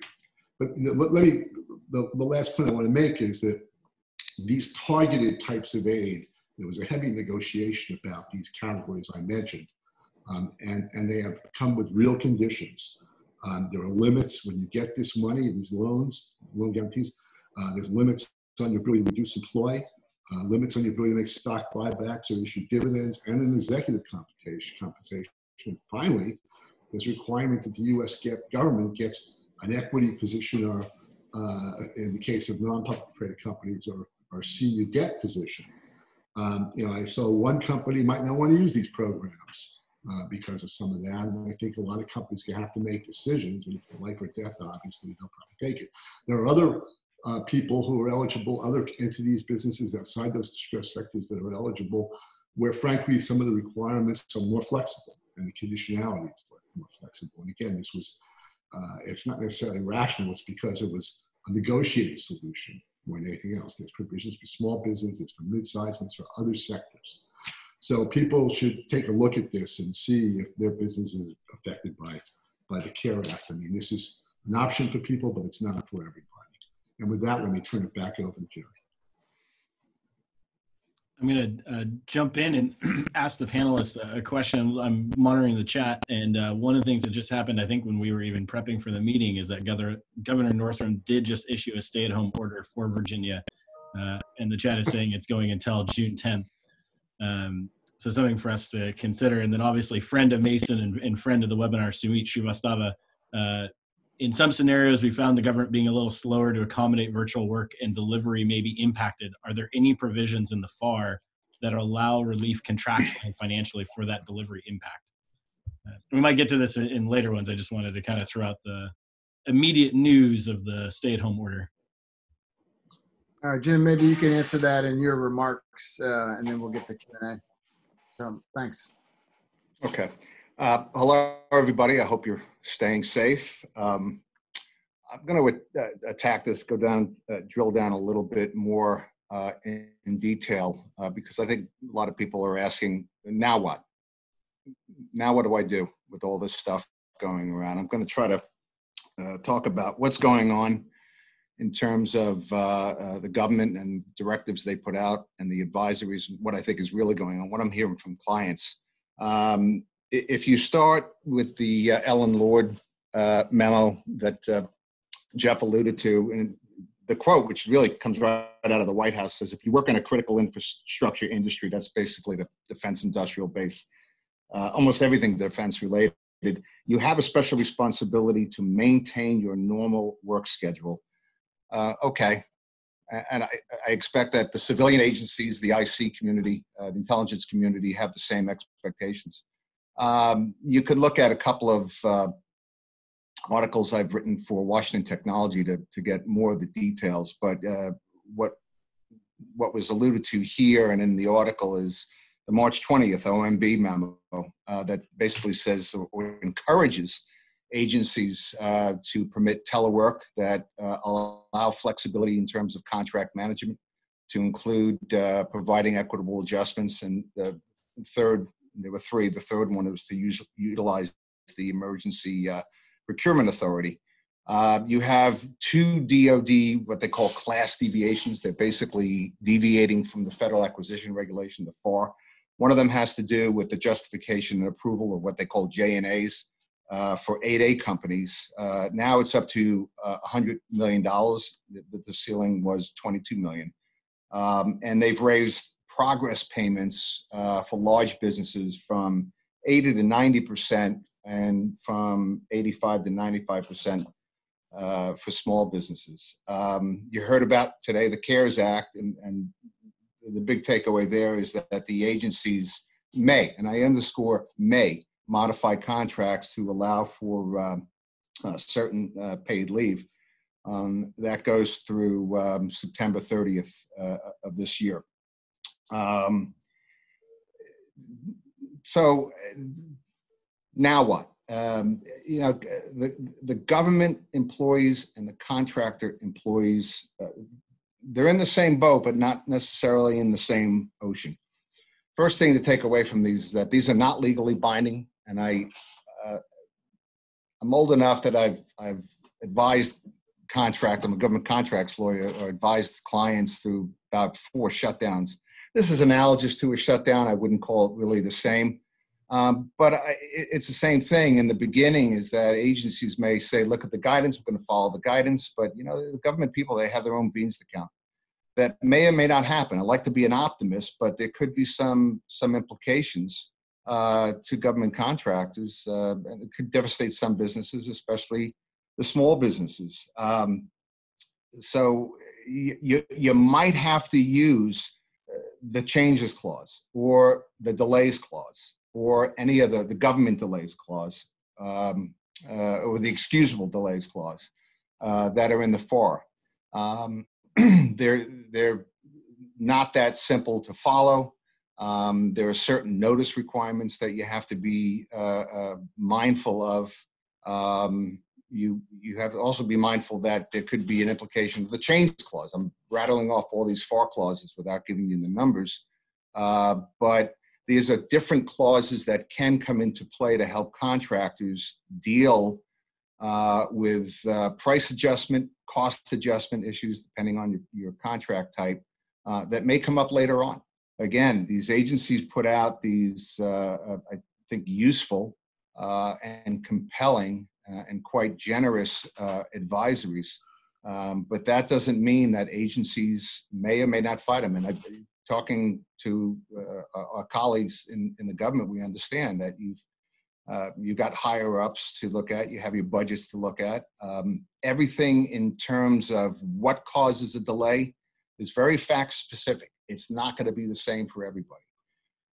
But let me, the, the last point I want to make is that these targeted types of aid, there was a heavy negotiation about these categories I mentioned, um, and, and they have come with real conditions Um, there are limits when you get this money, these loans, loan guarantees. Uh, there's limits on your ability to reduce employee, uh, limits on your ability to make stock buybacks or issue dividends, and an executive compensation. compensation. And finally, there's a requirement that the U.S. Get, government gets an equity position or, uh, in the case of non-public traded companies, or, or senior debt position. Um, you know, I saw one company might not want to use these programs uh, because of some of that. And I think a lot of companies have to make decisions. Life or death, obviously, they'll probably take it. There are other uh, people who are eligible, other entities, businesses outside those distressed sectors that are eligible, where frankly, some of the requirements are more flexible and the conditionality is more flexible. And again, this was, uh, it's not necessarily rational, it's because it was a negotiated solution more than anything else. There's provisions for small business, there's for mid-sized, and for other sectors. So people should take a look at this and see if their business is affected by, by the CARE Act. I mean, this is an option for people, but it's not for everybody. And with that, let me turn it back over to Jerry. I'm going to uh, jump in and ask the panelists a question. I'm monitoring the chat, and uh, one of the things that just happened, I think, when we were even prepping for the meeting, is that Governor, Governor Northam did just issue a stay-at-home order for Virginia, uh, and the chat is saying it's going until June 10th. Um, so something for us to consider. And then obviously, friend of Mason and, and friend of the webinar, Sumeet Srivastava, uh, in some scenarios, we found the government being a little slower to accommodate virtual work and delivery may be impacted. Are there any provisions in the FAR that allow relief contractually and financially for that delivery impact? Uh, we might get to this in, in, later ones. I just wanted to kind of throw out the immediate news of the stay-at-home order. All right, Jim, maybe you can answer that in your remarks, uh, and then we'll get to Q&A. So, thanks. Okay. Uh, hello, everybody. I hope you're staying safe. Um, I'm going to uh, attack this, go down, uh, drill down a little bit more uh, in, in, detail uh, because I think a lot of people are asking, now what? Now what do I do with all this stuff going around? I'm going to try to uh, talk about what's going on in terms of the government and directives they put out and the advisories, what I think is really going on, what I'm hearing from clients. Um, if you start with the uh, Ellen Lord uh, memo that uh, Jeff alluded to, and the quote, which really comes right out of the White House, says, "If you work in a critical infrastructure industry, that's basically the defense industrial base. Uh, almost everything defense related. You have a special responsibility to maintain your normal work schedule." Uh, okay, and I, I, expect that the civilian agencies, the IC community, uh, the intelligence community have the same expectations. Um, you could look at a couple of uh, articles I've written for Washington Technology to, to get more of the details, but uh, what what was alluded to here and in the article is the March 20th OMB memo uh, that basically says or encourages agencies uh, to permit telework that uh, allow flexibility in terms of contract management to include uh, providing equitable adjustments and the third there were three. The third one was to use, utilize the emergency uh, procurement authority. Uh, you have two DoD, what they call class deviations. They're basically deviating from the federal acquisition regulation, the FAR. One of them has to do with the justification and approval of what they call J&As uh, for 8A companies. Uh, now it's up to $100 uh, million. The, the, ceiling was 22 million. Um, and they've raised progress payments uh, for large businesses from 80 to 90 percent and from 85 to 95 percent uh, for small businesses. Um, you heard about today the CARES Act, and, and, the big takeaway there is that, the agencies may, and I underscore may, modify contracts to allow for um, certain uh, paid leave. Um, that goes through um, September 30th uh, of this year. Um, so now what? Um, you know, the, the government employees and the contractor employees, uh, they're in the same boat, but not necessarily in the same ocean. First thing to take away from these is that these are not legally binding, and I, uh, I'm old enough that I've I've advised contract. I'm a government contracts lawyer, or advised clients through about four shutdowns this is analogous to a shutdown. I wouldn't call it really the same. Um, but I, it's the same thing in the beginning is that agencies may say, look at the guidance, we're going to follow the guidance. But, you know, the government people, they have their own beans to count. That may or may not happen. I like to be an optimist, but there could be some some implications uh, to government contractors, uh, and it could devastate some businesses, especially the small businesses. Um, so you, you might have to use the changes clause or the delays clause or any other the government delays clause um, uh, or the excusable delays clause uh, that are in the FAR. Um, they're they're not that simple to follow. Um, there are certain notice requirements that you have to be uh, uh, mindful of. Um, you you have to also be mindful that there could be an implication of the change clause. I'm rattling off all these FAR clauses without giving you the numbers, uh, but these are different clauses that can come into play to help contractors deal uh, with uh, price adjustment, cost adjustment issues, depending on your, your contract type, uh, that may come up later on. Again, these agencies put out these, uh, uh, I think, useful and compelling and quite generous uh, advisories. Um, but that doesn't mean that agencies may or may not fight them. And I, talking to uh, our colleagues in, in the government, we understand that you've uh, you've got higher ups to look at, you have your budgets to look at. Um, everything in terms of what causes a delay is very fact specific. It's not going to be the same for everybody.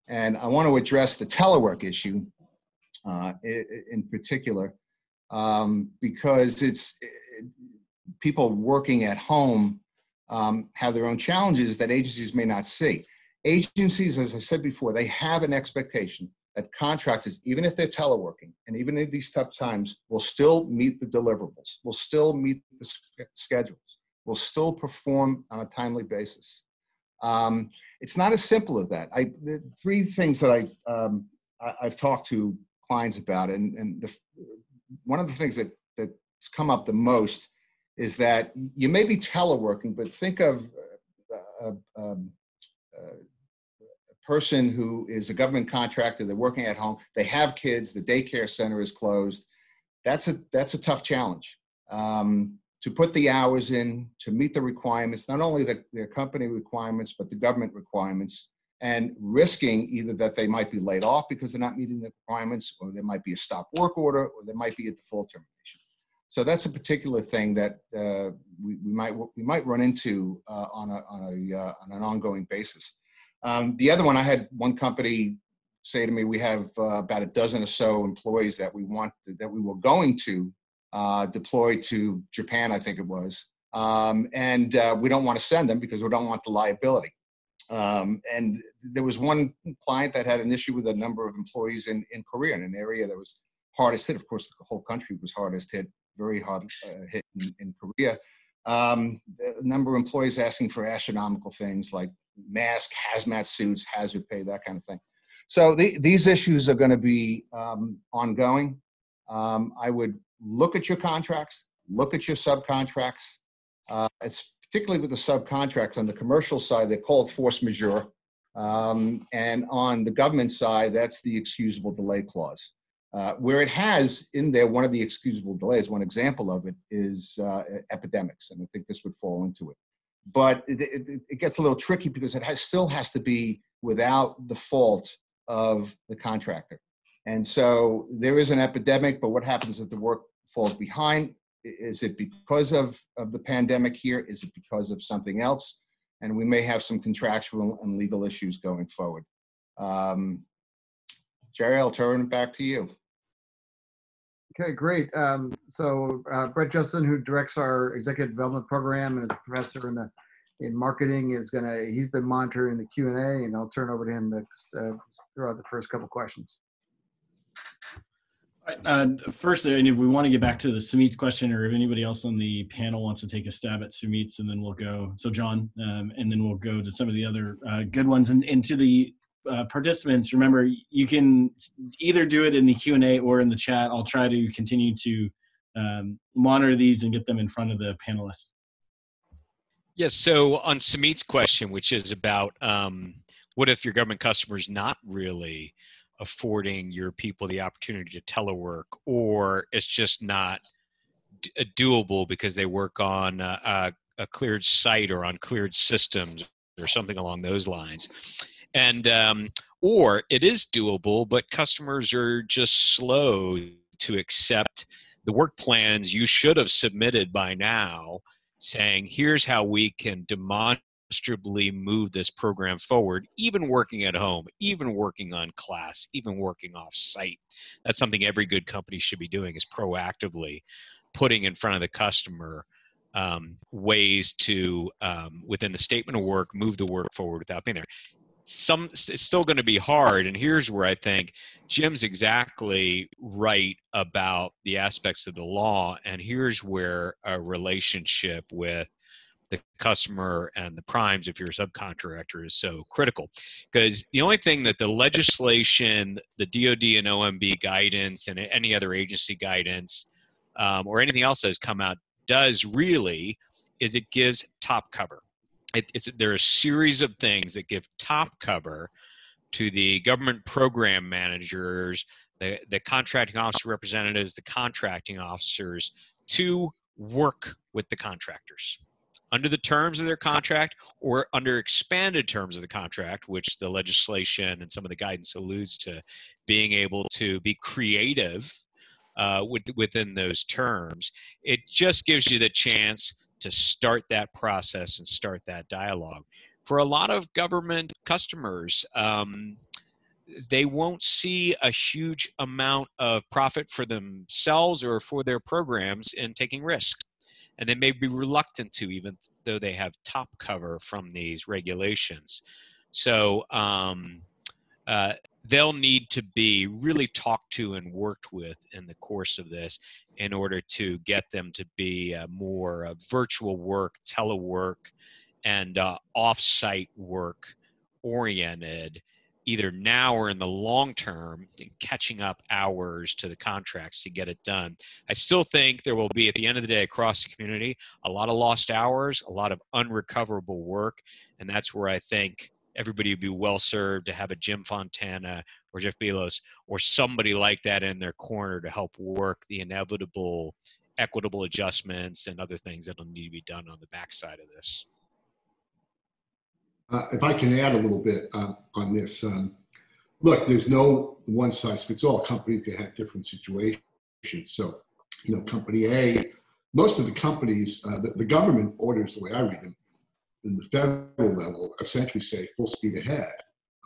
And I want to address the telework issue uh, in particular um, because it's it, people working at home um, have their own challenges that agencies may not see. Agencies, as I said before, they have an expectation that contractors, even if they're teleworking and even in these tough times, will still meet the deliverables, will still meet the schedules, will still perform on a timely basis. Um, it's not as simple as that. I, the three things that I, um, I, I've talked to clients about, and, and the, one of the things that, that's come up the most is that you may be teleworking, but think of uh, uh, um, uh, a person who is a government contractor, they're working at home, they have kids, the daycare center is closed. That's a, that's a tough challenge. Um, to put the hours in, to meet the requirements, not only the, their company requirements, but the government requirements, and risking either that they might be laid off because they're not meeting the requirements, or there might be a stop work order, or there might be a default termination. So that's a particular thing that uh, we, we might we might run into uh, on a on a uh, on an ongoing basis. Um, the other one, I had one company say to me, we have uh, about a dozen or so employees that we want that we were going to uh, deploy to Japan, I think it was, um, and uh, we don't want to send them because we don't want the liability. Um, and there was one client that had an issue with a number of employees in, in Korea, in an area that was hardest hit. Of course, the whole country was hardest hit, very hard uh, hit in, in Korea. Um, a number of employees asking for astronomical things like mask, hazmat suits, hazard pay, that kind of thing. So the, these issues are going to be um, ongoing. Um, I would look at your contracts, look at your subcontracts. Uh, it's particularly with the subcontracts on the commercial side, they call it force majeure. Um, and on the government side, that's the excusable delay clause. Uh, where it has in there one of the excusable delays, one example of it is uh, epidemics, and I think this would fall into it. But it, it, it gets a little tricky because it has, still has to be without the fault of the contractor. And so there is an epidemic, but what happens if the work falls behind? Is it because of, of the pandemic here? Is it because of something else? And we may have some contractual and legal issues going forward. Um, Jerry, I'll turn it back to you. Okay, great. Um, so uh, Brett Josephson, who directs our executive development program and is a professor in the in marketing, is gonna. He's been monitoring the Q and A, and I'll turn over to him to uh, throw out the first couple questions. Uh, first, and if we want to get back to the Sumeet's question, or if anybody else on the panel wants to take a stab at Sumeet's, and then we'll go. So John, um, and then we'll go to some of the other uh, good ones, and, and to the uh, participants. Remember, you can either do it in the Q and A or in the chat. I'll try to continue to um, monitor these and get them in front of the panelists. Yes. So on Sumeet's question, which is about um, what if your government customer is not really affording your people the opportunity to telework, or it's just not d- doable because they work on a, a, a cleared site or on cleared systems or something along those lines. And um, or it is doable, but customers are just slow to accept the work plans you should have submitted by now, saying here's how we can demonstrably move this program forward, even working at home, even working on class, even working off site. That's something every good company should be doing is proactively putting in front of the customer um, ways to um, within the statement of work move the work forward without being there some it's still going to be hard and here's where i think jim's exactly right about the aspects of the law and here's where a relationship with the customer and the primes if you're a subcontractor is so critical. Because the only thing that the legislation the dod and omb guidance and any other agency guidance um, or anything else that has come out does really is it gives top cover. It, it's there are a series of things that give top cover to the government program managers, the, the contracting officer representatives, the contracting officers to work with the contractors under the terms of their contract or under expanded terms of the contract, which the legislation and some of the guidance alludes to being able to be creative uh, with, within those terms. It just gives you the chance to start that process and start that dialogue. For a lot of government customers, um, they won't see a huge amount of profit for themselves or for their programs in taking risk. And they may be reluctant to, even though they have top cover from these regulations. So um, uh, they'll need to be really talked to and worked with in the course of this in order to get them to be uh, more uh, virtual work, telework, and uh, off-site work oriented either now or in the long term catching up hours to the contracts to get it done i still think there will be at the end of the day across the community a lot of lost hours a lot of unrecoverable work and that's where i think everybody would be well served to have a Jim Fontana or Jeff Bialos or somebody like that in their corner to help work the inevitable equitable adjustments and other things that'll need to be done on the backside of this. Uh, if I can add a little bit uh, on this, um, look, there's no one size fits all. Companies can have different situations. So, you know, company A, most of the companies, uh, the, the government orders, the way I read them, in the federal level essentially say full speed ahead.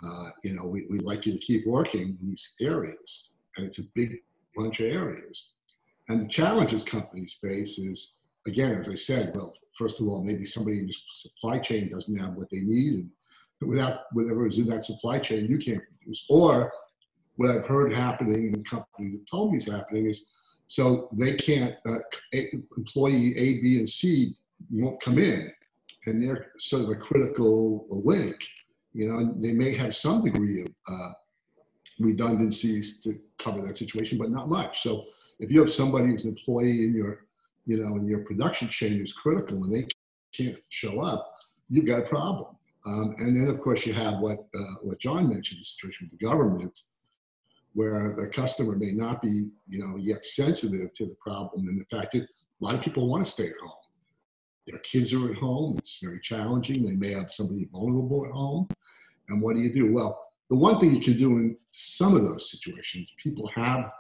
Uh, you know, we, we'd like you to keep working in these areas. And it's a big bunch of areas. And the challenges companies face is, again, as I said, well, first of all, maybe somebody in the supply chain doesn't have what they need. And without whatever is in that supply chain, you can't produce. Or what I've heard happening and companies have told me is happening is so they can't, uh, employee A, B, and C won't come in and they're sort of a critical link. You know, they may have some degree of uh, redundancies to cover that situation, but not much. So if you have somebody who's an employee in your, you know, and your production chain is critical and they can't show up, you've got a problem. Um, and then of course you have what uh, what John mentioned, the situation with the government, where the customer may not be, you know, yet sensitive to the problem and the fact that a lot of people want to stay at home their kids are at home. It's very challenging. They may have somebody vulnerable at home. And what do you do? Well, the one thing you can do in some of those situations, people have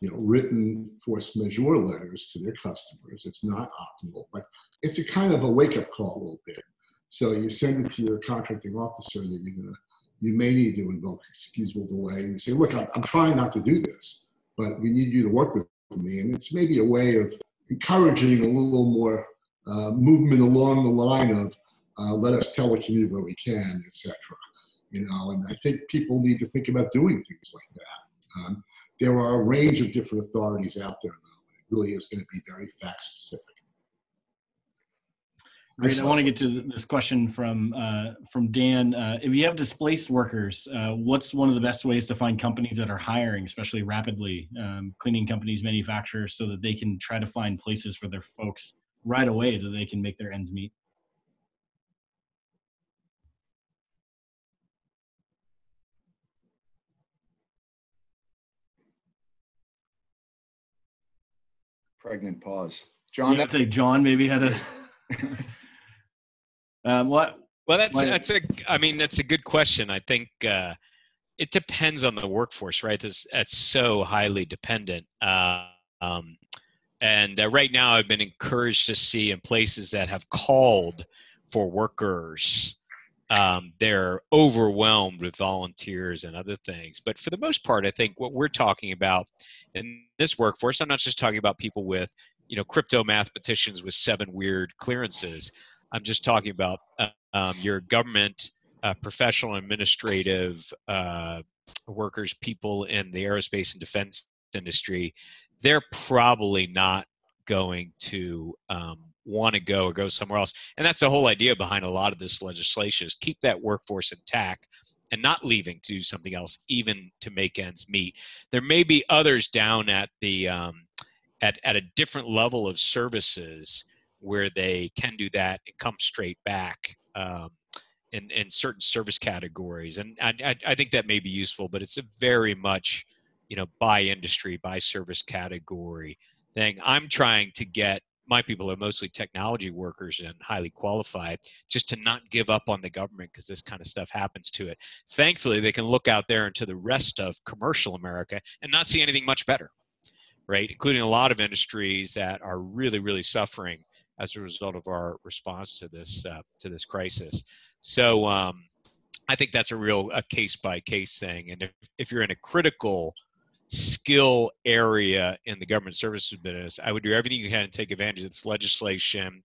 you know, written force majeure letters to their customers. It's not optimal, but it's a kind of a wake-up call a little bit. So you send it to your contracting officer that you're gonna, you may need to invoke excusable delay. And you say, look, I'm, I'm trying not to do this, but we need you to work with me. And it's maybe a way of encouraging a little more uh, movement along the line of uh, let us telecommunicate where we can, etc. You know, and I think people need to think about doing things like that. Um, there are a range of different authorities out there, though. It really is going to be very fact specific. Great. I want to get to this question from uh, from Dan. Uh, if you have displaced workers, uh, what's one of the best ways to find companies that are hiring, especially rapidly, um, cleaning companies, manufacturers, so that they can try to find places for their folks right away so they can make their ends meet. Pregnant pause. John, John, I'd say John maybe had a. um, what? Well, that's Why- that's a. I mean, that's a good question. I think uh, it depends on the workforce, right? That's that's so highly dependent. Uh, um, and uh, right now, I've been encouraged to see in places that have called for workers, um, they're overwhelmed with volunteers and other things. But for the most part, I think what we're talking about in this workforce, I'm not just talking about people with, you know, crypto mathematicians with seven weird clearances. I'm just talking about uh, um, your government, uh, professional, administrative uh, workers, people in the aerospace and defense industry. They're probably not going to um, want to go or go somewhere else. And that's the whole idea behind a lot of this legislation is keep that workforce intact and not leaving to do something else, even to make ends meet. There may be others down at the um, at at a different level of services where they can do that and come straight back um, in in certain service categories, and I, I, I think that may be useful, but it's a very much you know by industry, by service category thing. I'm trying to get my people are mostly technology workers and highly qualified just to not give up on the government because this kind of stuff happens to it. Thankfully they can look out there into the rest of commercial america and not see anything much better right? Including a lot of industries that are really really suffering as a result of our response to this uh, to this crisis. So um, i think that's a real a case by case thing. And if, if you're in a critical skill area in the government services business, I would do everything you can to take advantage of this legislation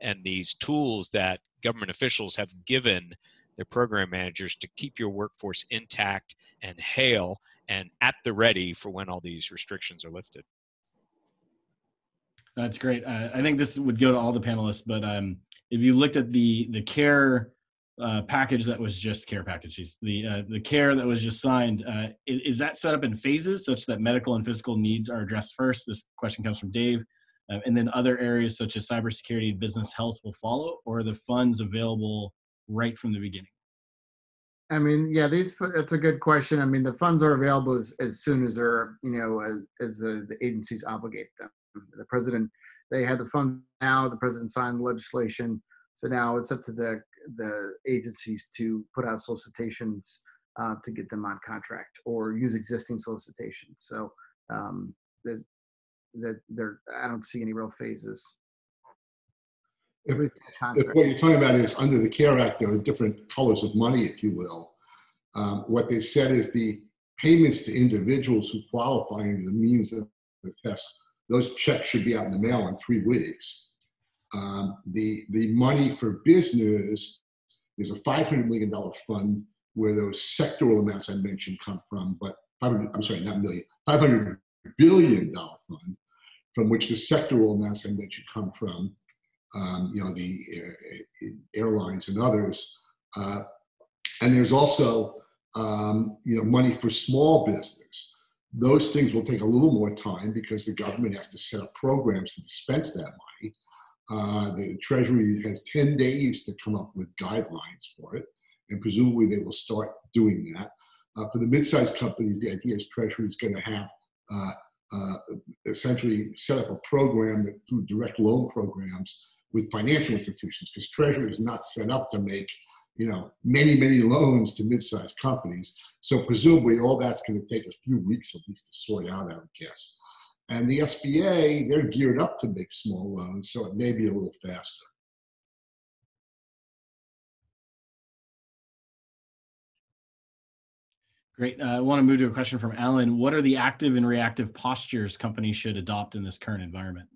and these tools that government officials have given their program managers to keep your workforce intact and hale and at the ready for when all these restrictions are lifted. That's great. Uh, I think this would go to all the panelists, but um, if you looked at the the care uh, package that was just care packages, the uh, the care that was just signed, uh, is, is that set up in phases such that medical and physical needs are addressed first? This question comes from Dave, uh, and then other areas such as cybersecurity and business health will follow, or are the funds available right from the beginning? I mean, yeah, these, that's a good question. I mean, the funds are available as, as soon as they're, you know, as, as the, the agencies obligate them. The president, they have the funds now, the president signed the legislation. So now it's up to the, the agencies to put out solicitations uh, to get them on contract or use existing solicitations. So um, that, that there, I don't see any real phases. If- If what you're talking about is under the CARE Act, there are different colors of money, if you will. Um, what they've said is the payments to individuals who qualify under the means of the test, those checks should be out in the mail in three weeks. Um, the the money for business is a five hundred million dollar fund where those sectoral amounts I mentioned come from, but 500, I'm sorry, not million, five hundred billion dollar fund from which the sectoral amounts I mentioned come from um, you know, the uh, airlines and others. Uh, and there's also, um, you know, money for small business. Those things will take a little more time because the government has to set up programs to dispense that money. Uh, the Treasury has 10 days to come up with guidelines for it, and presumably they will start doing that. Uh, for the mid-sized companies, the idea is Treasury is going to have uh, uh, essentially set up a program that through direct loan programs with financial institutions because Treasury is not set up to make you know many many loans to mid-sized companies. So presumably all that's going to take a few weeks at least to sort out, I would guess. And the SBA they're geared up to make small loans, so it may be a little faster. Great. Uh, I want to move to a question from Alan. What are the active and reactive postures companies should adopt in this current environment?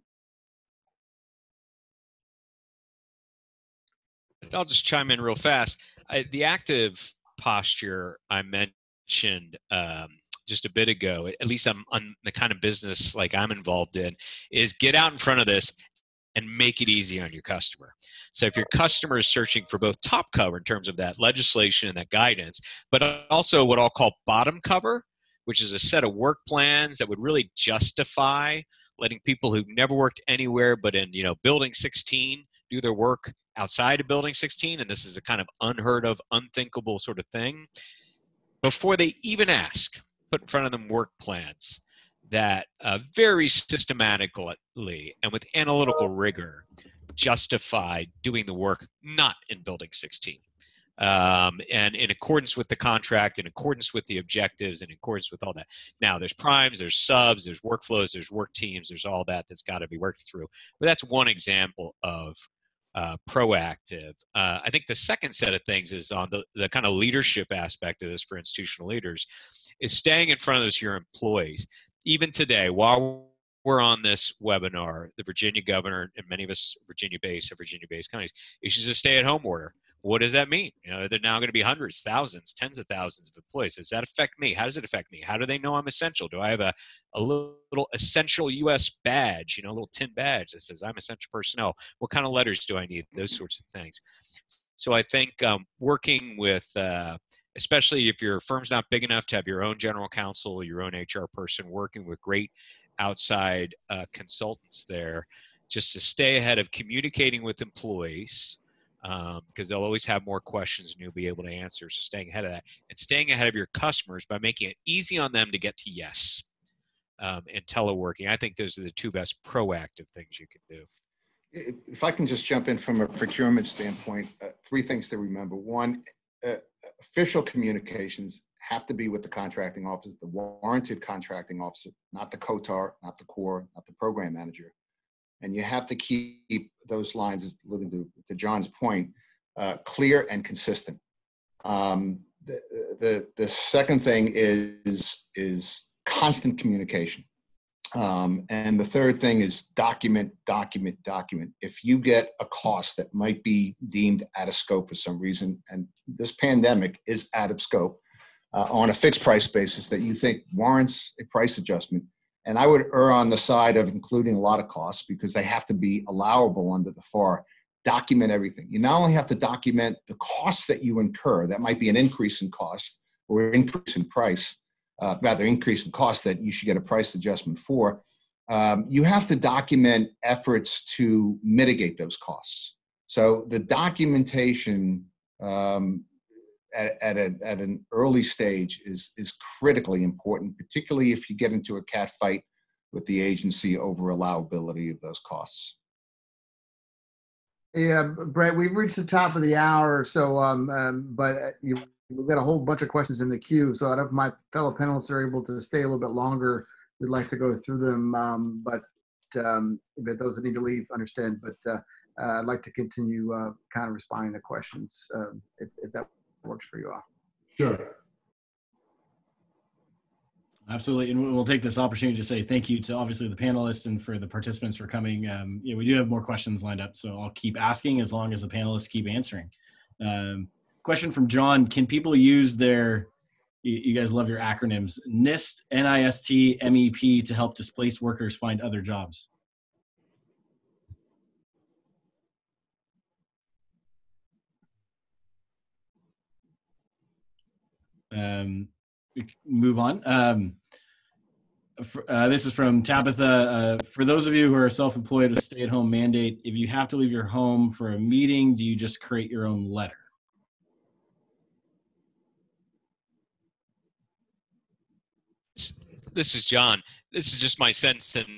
I'll just chime in real fast. I, the active posture I mentioned um, just a bit ago, at least I'm on the kind of business like I'm involved in, is get out in front of this and make it easy on your customer. So if your customer is searching for both top cover in terms of that legislation and that guidance, but also what I'll call bottom cover, which is a set of work plans that would really justify letting people who've never worked anywhere but in you know building 16 do their work outside of building 16 and this is a kind of unheard of unthinkable sort of thing before they even ask put in front of them work plans that uh, very systematically and with analytical rigor justified doing the work not in Building 16. Um, and in accordance with the contract, in accordance with the objectives, in accordance with all that. Now, there's primes, there's subs, there's workflows, there's work teams, there's all that that's got to be worked through. But that's one example of uh, proactive. Uh, I think the second set of things is on the, the kind of leadership aspect of this for institutional leaders is staying in front of those your employees. Even today, while we're on this webinar, the Virginia governor and many of us Virginia-based or Virginia-based counties issues a stay-at-home order. What does that mean? You know, they're now going to be hundreds, thousands, tens of thousands of employees. Does that affect me? How does it affect me? How do they know I'm essential? Do I have a, a little essential U.S. badge, you know, a little tin badge that says I'm essential personnel? What kind of letters do I need? Those sorts of things. So I think um, working with, uh, especially if your firm's not big enough to have your own general counsel, your own HR person, working with great outside uh, consultants there, just to stay ahead of communicating with employees um, because they'll always have more questions and you'll be able to answer. So staying ahead of that and staying ahead of your customers by making it easy on them to get to yes um, and teleworking. I think those are the two best proactive things you can do. If I can just jump in from a procurement standpoint, uh, three things to remember. One, uh, official communications have to be with the contracting officer, the warranted contracting officer, not the COTAR, not the COR, not the program manager and you have to keep those lines, alluding to, to John's point, uh, clear and consistent. Um, the, the, the second thing is, is constant communication. Um, and the third thing is document, document, document. If you get a cost that might be deemed out of scope for some reason, and this pandemic is out of scope uh, on a fixed price basis that you think warrants a price adjustment, and I would err on the side of including a lot of costs because they have to be allowable under the FAR. Document everything. You not only have to document the costs that you incur, that might be an increase in cost or increase in price, uh, rather increase in cost that you should get a price adjustment for. Um, you have to document efforts to mitigate those costs. So the documentation um, at, at, a, at an early stage is, is critically important, particularly if you get into a cat fight with the agency over allowability of those costs. Yeah, Brett, we've reached the top of the hour, so um, um but uh, you, we've got a whole bunch of questions in the queue. So, out of my fellow panelists are able to stay a little bit longer, we'd like to go through them. Um, but um, but those that need to leave, understand. But uh, uh, I'd like to continue uh, kind of responding to questions uh, if, if that works for you all. Sure. Absolutely, and we'll take this opportunity to say thank you to obviously the panelists and for the participants for coming. Um, yeah, we do have more questions lined up, so I'll keep asking as long as the panelists keep answering. Um, question from John: Can people use their you, you guys love your acronyms NIST, NIST, MEP to help displaced workers find other jobs? Um, move on. Um, uh, this is from Tabitha. Uh, for those of you who are self-employed with stay-at-home mandate, if you have to leave your home for a meeting, do you just create your own letter? This is John. This is just my sense, and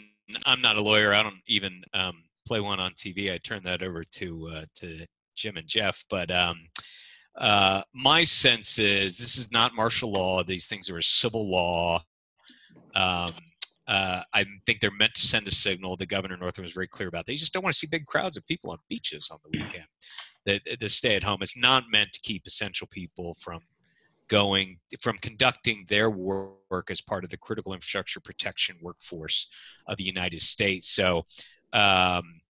I'm not a lawyer. I don't even um, play one on TV. I turn that over to uh, to Jim and Jeff. But um, uh, my sense is this is not martial law. These things are a civil law. Um, uh, I think they're meant to send a signal. The governor Northam was very clear about. They just don't want to see big crowds of people on beaches on the weekend. The, the stay at home is not meant to keep essential people from going from conducting their work as part of the critical infrastructure protection workforce of the United States. So um,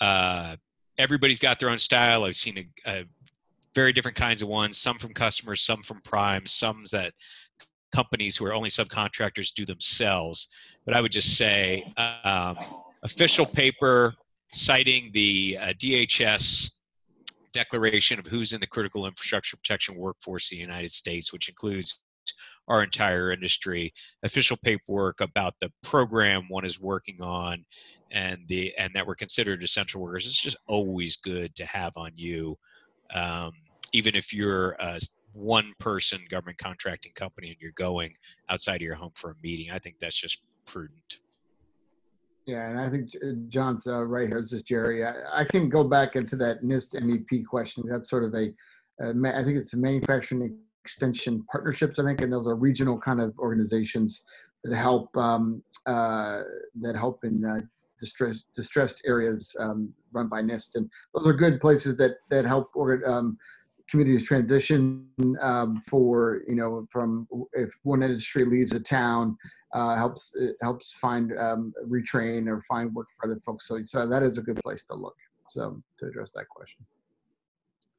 uh, everybody's got their own style. I've seen a, a very different kinds of ones, some from customers, some from primes, some that companies who are only subcontractors do themselves. But I would just say um, official paper citing the uh, DHS declaration of who's in the critical infrastructure protection workforce of the United States, which includes our entire industry, official paperwork about the program one is working on and the and that we're considered essential workers. It's just always good to have on you. Um, even if you're a one person government contracting company and you're going outside of your home for a meeting, I think that's just prudent. Yeah, and I think John's uh, right here. This is Jerry. I, I can go back into that NIST MEP question. That's sort of a, uh, I think it's a manufacturing extension partnerships. I think, and those are regional kind of organizations that help um, uh, that help in uh, distressed distressed areas um, run by NIST, and those are good places that that help or, um, communities transition um, for you know from if one industry leaves a town uh, helps helps find um, retrain or find work for other folks. So, so that is a good place to look. So to address that question.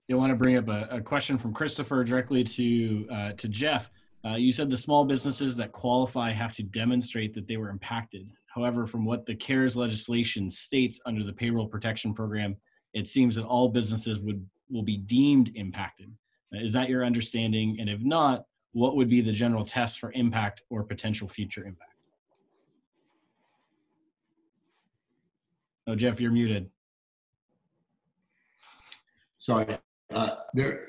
You want to bring up a, a question from Christopher directly to uh, to Jeff. Uh, you said the small businesses that qualify have to demonstrate that they were impacted. However, from what the CARES legislation states under the payroll protection program, it seems that all businesses would will be deemed impacted. Uh, Is that your understanding? And if not, what would be the general test for impact or potential future impact? Oh, Jeff, you're muted. Sorry. Uh, there,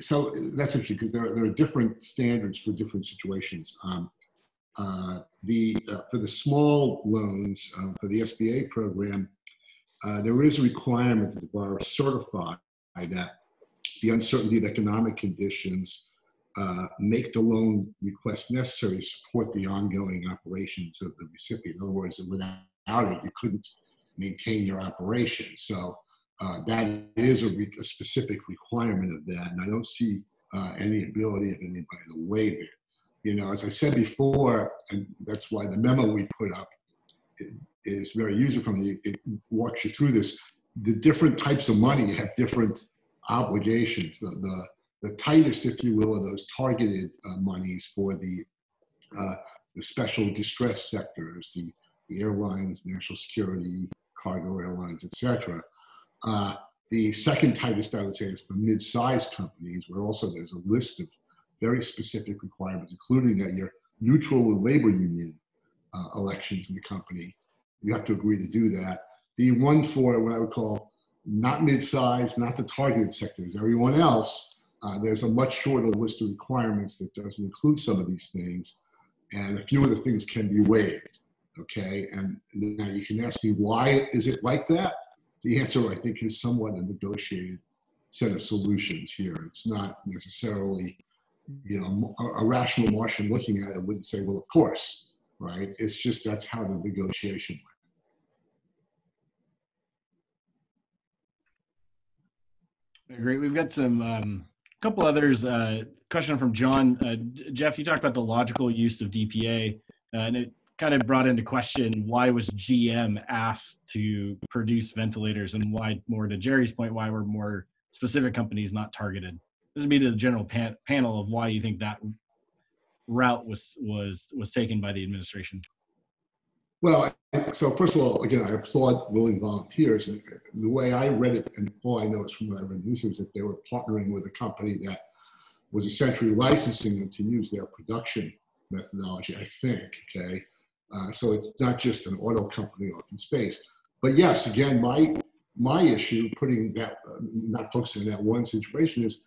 so that's interesting because there, are- there are different standards for different situations. Um, uh, the uh, for the small loans uh, for the SBA program, uh, there is a requirement that the borrower certify that the uncertainty of economic conditions uh, make the loan request necessary to support the ongoing operations of the recipient. In other words, without it, you couldn't maintain your operation. So uh, that is a, re- a specific requirement of that, and I don't see uh, any ability of anybody to waive it. You know, as I said before, and that's why the memo we put up is very user friendly. It walks you through this. The different types of money have different obligations. The, the, the tightest, if you will, are those targeted uh, monies for the uh, the special distress sectors, the, the airlines, national security, cargo airlines, etc. Uh, the second tightest, I would say, is for mid-sized companies, where also there's a list of very specific requirements, including that you're neutral with labor union uh, elections in the company. You have to agree to do that. The one for what I would call not mid-sized, not the targeted sectors, everyone else, uh, there's a much shorter list of requirements that doesn't include some of these things. And a few of the things can be waived. Okay. And now you can ask me, why is it like that? the answer, I think, is somewhat a negotiated set of solutions here. It's not necessarily, you know, a, a rational Martian looking at it wouldn't say, well, of course, right? It's just that's how the negotiation went. Great. We've got some um, couple others. Uh, question from John. Uh, Jeff, you talked about the logical use of DPA, uh, and it kind of brought into question why was GM asked to produce ventilators, and why, more to Jerry's point, why were more specific companies not targeted? This would be to the general pan- panel of why you think that route was was was taken by the administration. Well, so first of all, again, I applaud willing volunteers. And the way I read it, and all I know is from what I read in the news, is that they were partnering with a company that was essentially licensing them to use their production methodology, I think, okay? Uh, so it's not just an auto company in space. But yes, again, my my issue, putting that, uh, not focusing on that one situation, is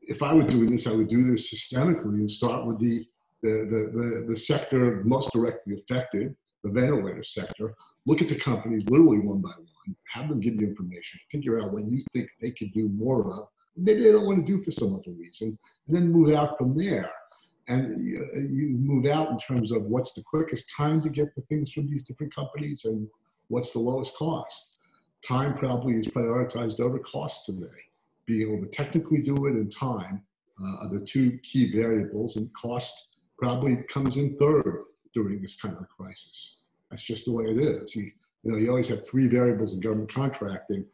if I were doing this, I would do this systemically and start with the the the the, the sector most directly affected, the ventilator sector. Look at the companies literally one by one, have them give you information, figure out what you think they could do more of. Maybe they don't want to do for some other reason, and then move out from there and you, move out in terms of what's the quickest time to get the things from these different companies and what's the lowest cost. Time probably is prioritized over cost today. Being able to technically do it in time uh, are the two key variables, and cost probably comes in third during this kind of crisis. That's just the way it is. You, you know, you always have three variables in government contracting,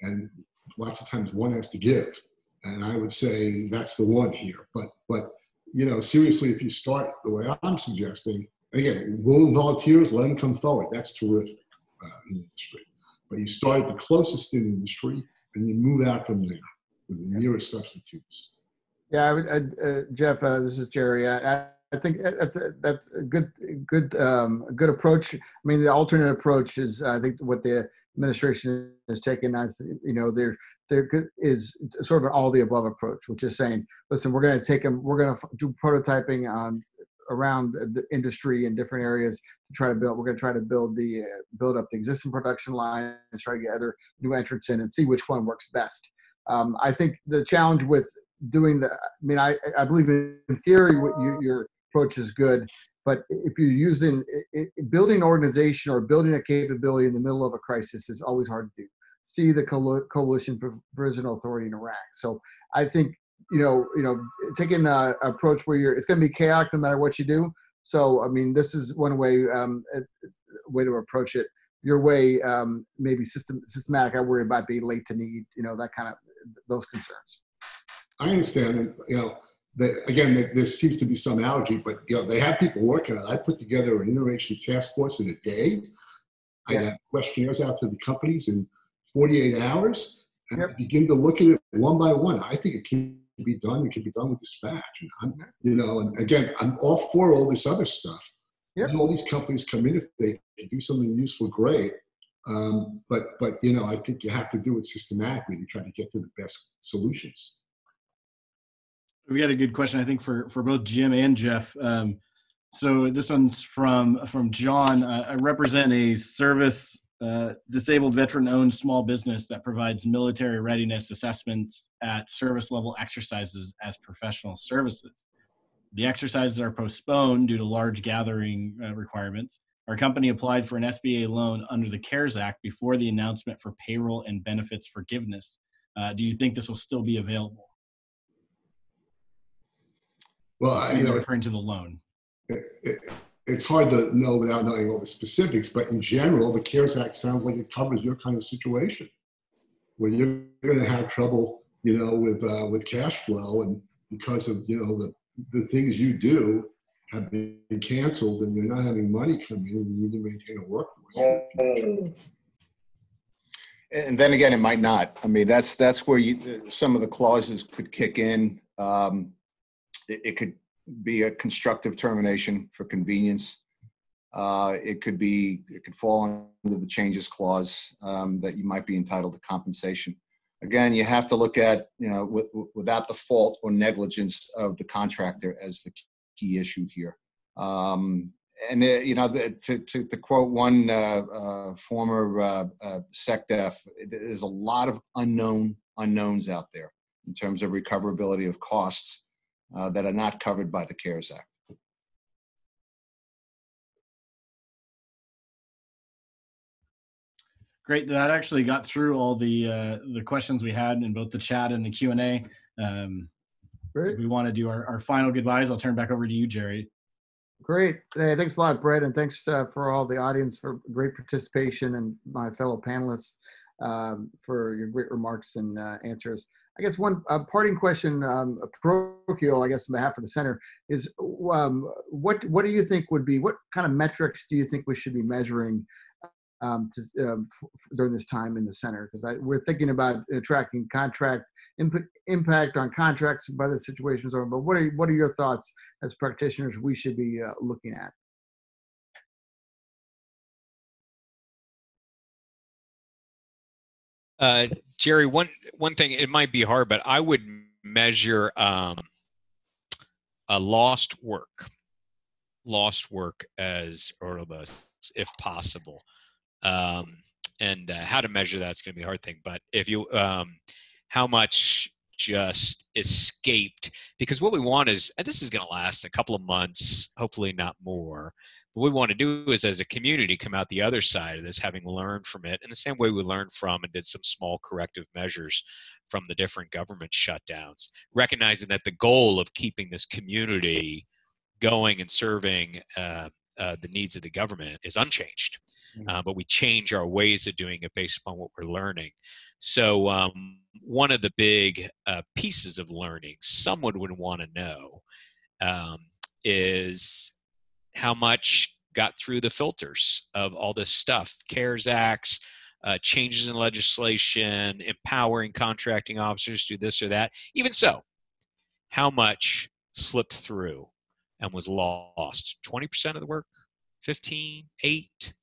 and lots of times one has to give. And I would say that's the one here. But but you know, seriously, if you start the way I'm suggesting, again, willing volunteers, let them come forward. That's terrific uh, in the industry. But you start at the closest in the industry and you move out from there with the nearest substitutes. Yeah, I would, uh, uh, Jeff. Uh, this is Jerry. I, I- think that's a, that's a good good um, good approach. I mean, the alternate approach is I think what the administration has taken. I th- you know there there is sort of an all the above approach, which is saying, listen, we're going to take them, we're going to do prototyping on around the industry in different areas to try to build. We're going to try to build the uh, build up the existing production lines, try to get other new entrants in, and see which one works best. Um, I think the challenge with doing the, I mean, I I believe in theory what you, your approach is good, but if you're using it, building an organization or building a capability in the middle of a crisis is always hard to do. See the coalition provisional authority in Iraq. So I think you know, you know, taking an approach where you're, it's going to be chaotic no matter what you do. So, I mean, this is one way, um, way to approach it. Your way, um, maybe system, systematic. I worry about being late to need, you know, that kind of, those concerns. I understand you know, that again, there seems to be some allergy, but you know, they have people working on it. I put together an innovation task force in a day. I yeah. got questionnaires out to the companies in 48 hours and yep. begin to look at it one by one. I think it can be done. It can be done with dispatch. And I'm, you know, and again, I'm all for all this other stuff. Yep. all these companies come in if they do something useful, great. Um, but but you know, I think you have to do it systematically to try to get to the best solutions. We got a good question, I think, for for both Jim and Jeff. Um, so this one's from from John. Uh, I represent a service uh, disabled veteran owned small business that provides military readiness assessments at service level exercises as professional services. The exercises are postponed due to large gathering uh, requirements. Our company applied for an SBA loan under the CARES Act before the announcement for payroll and benefits forgiveness. Uh, do you think this will still be available? Well, I, you know, referring to the loan. It, it, it's hard to know without knowing all the specifics, but in general, the CARES Act sounds like it covers your kind of situation where you're going to have trouble, you know, with uh, with cash flow, and because of you know the the things you do have been canceled, and you're not having money coming in, you need to maintain a workforce. And then again, it might not. I mean, that's that's where you some of the clauses could kick in. Um, it, it could be a constructive termination for convenience. Uh, it could be, it could fall under the changes clause um, that you might be entitled to compensation. Again, you have to look at, you know, with, without the fault or negligence of the contractor as the key issue here. Um, and uh, you know, the, to, to, to quote one uh, uh, former uh, uh SecDef, there's a lot of unknown unknowns out there in terms of recoverability of costs uh, that are not covered by the CARES Act. Great. That actually got through all the uh, the questions we had in both the chat and the Q and A. Um, Great. we want to do our, our final goodbyes. I'll turn back over to you, Jerry. Great. Hey, thanks a lot, Brett, and thanks uh, for all the audience for great participation and my fellow panelists um, for your great remarks and uh, answers. I guess one uh, parting question, um, parochial, I guess, on behalf of the center, is um, what what do you think would be what kind of metrics do you think we should be measuring um, to, um, during this time in the center? Because we're thinking about tracking contract input, impact on contracts by the situations, or but what are what are your thoughts as practitioners we should be uh, looking at? Uh, Jerry, one one thing it might be hard, but I would measure um, a lost work, lost work as or if possible, um, and uh, how to measure that's going to be a hard thing. But if you, um, how much just escaped because what we want is and this is going to last a couple of months hopefully not more what we want to do is as a community come out the other side of this having learned from it in the same way we learned from and did some small corrective measures from the different government shutdowns recognizing that the goal of keeping this community going and serving uh, uh, the needs of the government is unchanged mm-hmm. uh, but we change our ways of doing it based upon what we're learning so um, one of the big uh, pieces of learning someone would want to know um, is how much got through the filters of all this stuff. Cares acts uh, changes in legislation empowering contracting officers to do this or that. Even so how much slipped through and was lost? 20% of the work? 15 8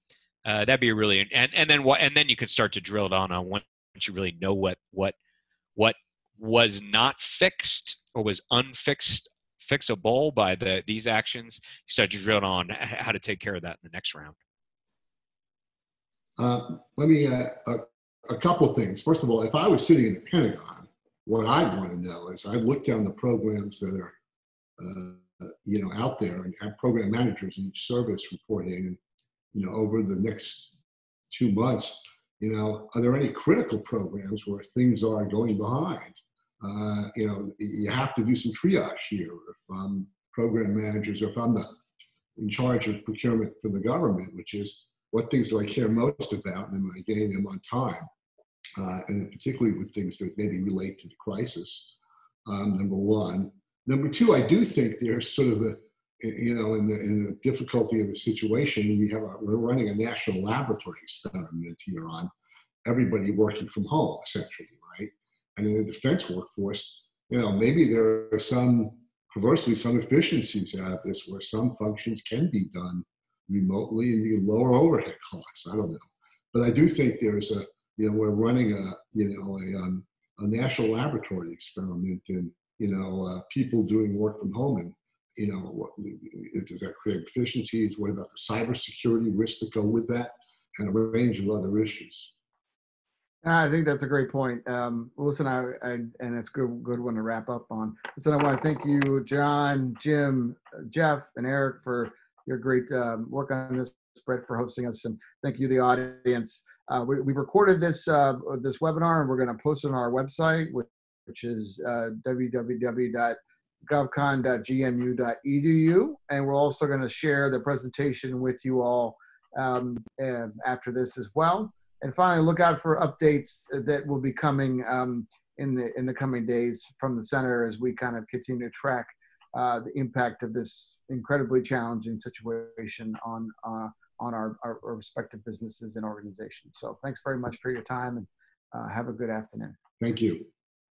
uh, that'd be really and and then what and then you could start to drill down on once you really know what what what was not fixed or was unfixed fixable by the these actions? You start to drill on how to take care of that in the next round. Uh, let me uh, a, a couple things. First of all, if I was sitting in the Pentagon, what I want to know is I look down the programs that are uh, you know out there and have program managers in each service reporting, and you know over the next two months, you know, are there any critical programs where things are going behind? Uh, you know, you have to do some triage here. If I'm program managers, or if I'm the in charge of procurement for the government, which is what things do I care most about, and am I getting them on time? Uh, and particularly with things that maybe relate to the crisis. Um, number one. Number two, I do think there's sort of a, you know, in the, in the difficulty of the situation, we have a, we're running a national laboratory experiment here on everybody working from home, essentially? And in the defense workforce, you know, maybe there are some perversely some efficiencies out of this where some functions can be done remotely and you can lower overhead costs. I don't know. But I do think there's a, you know, we're running a, you know, a, um, a national laboratory experiment and, you know, uh, people doing work from home and, you know, what, does that create efficiencies? What about the cybersecurity risks that go with that? And a range of other issues. I think that's a great point. Um, listen, I, I, and it's good, good one to wrap up on. Listen, I want to thank you, John, Jim, Jeff, and Eric for your great um, work on this, Brett for hosting us, and thank you, the audience. Uh, we, we recorded this uh, this webinar, and we're going to post it on our website, which, which is uh, www.govcon.gmu.edu, and we're also going to share the presentation with you all um, after this as well. And finally, look out for updates that will be coming um, in the in the coming days from the center as we kind of continue to track uh, the impact of this incredibly challenging situation on uh, on our, our, respective businesses and organizations. So thanks very much for your time and uh, have a good afternoon. Thank you.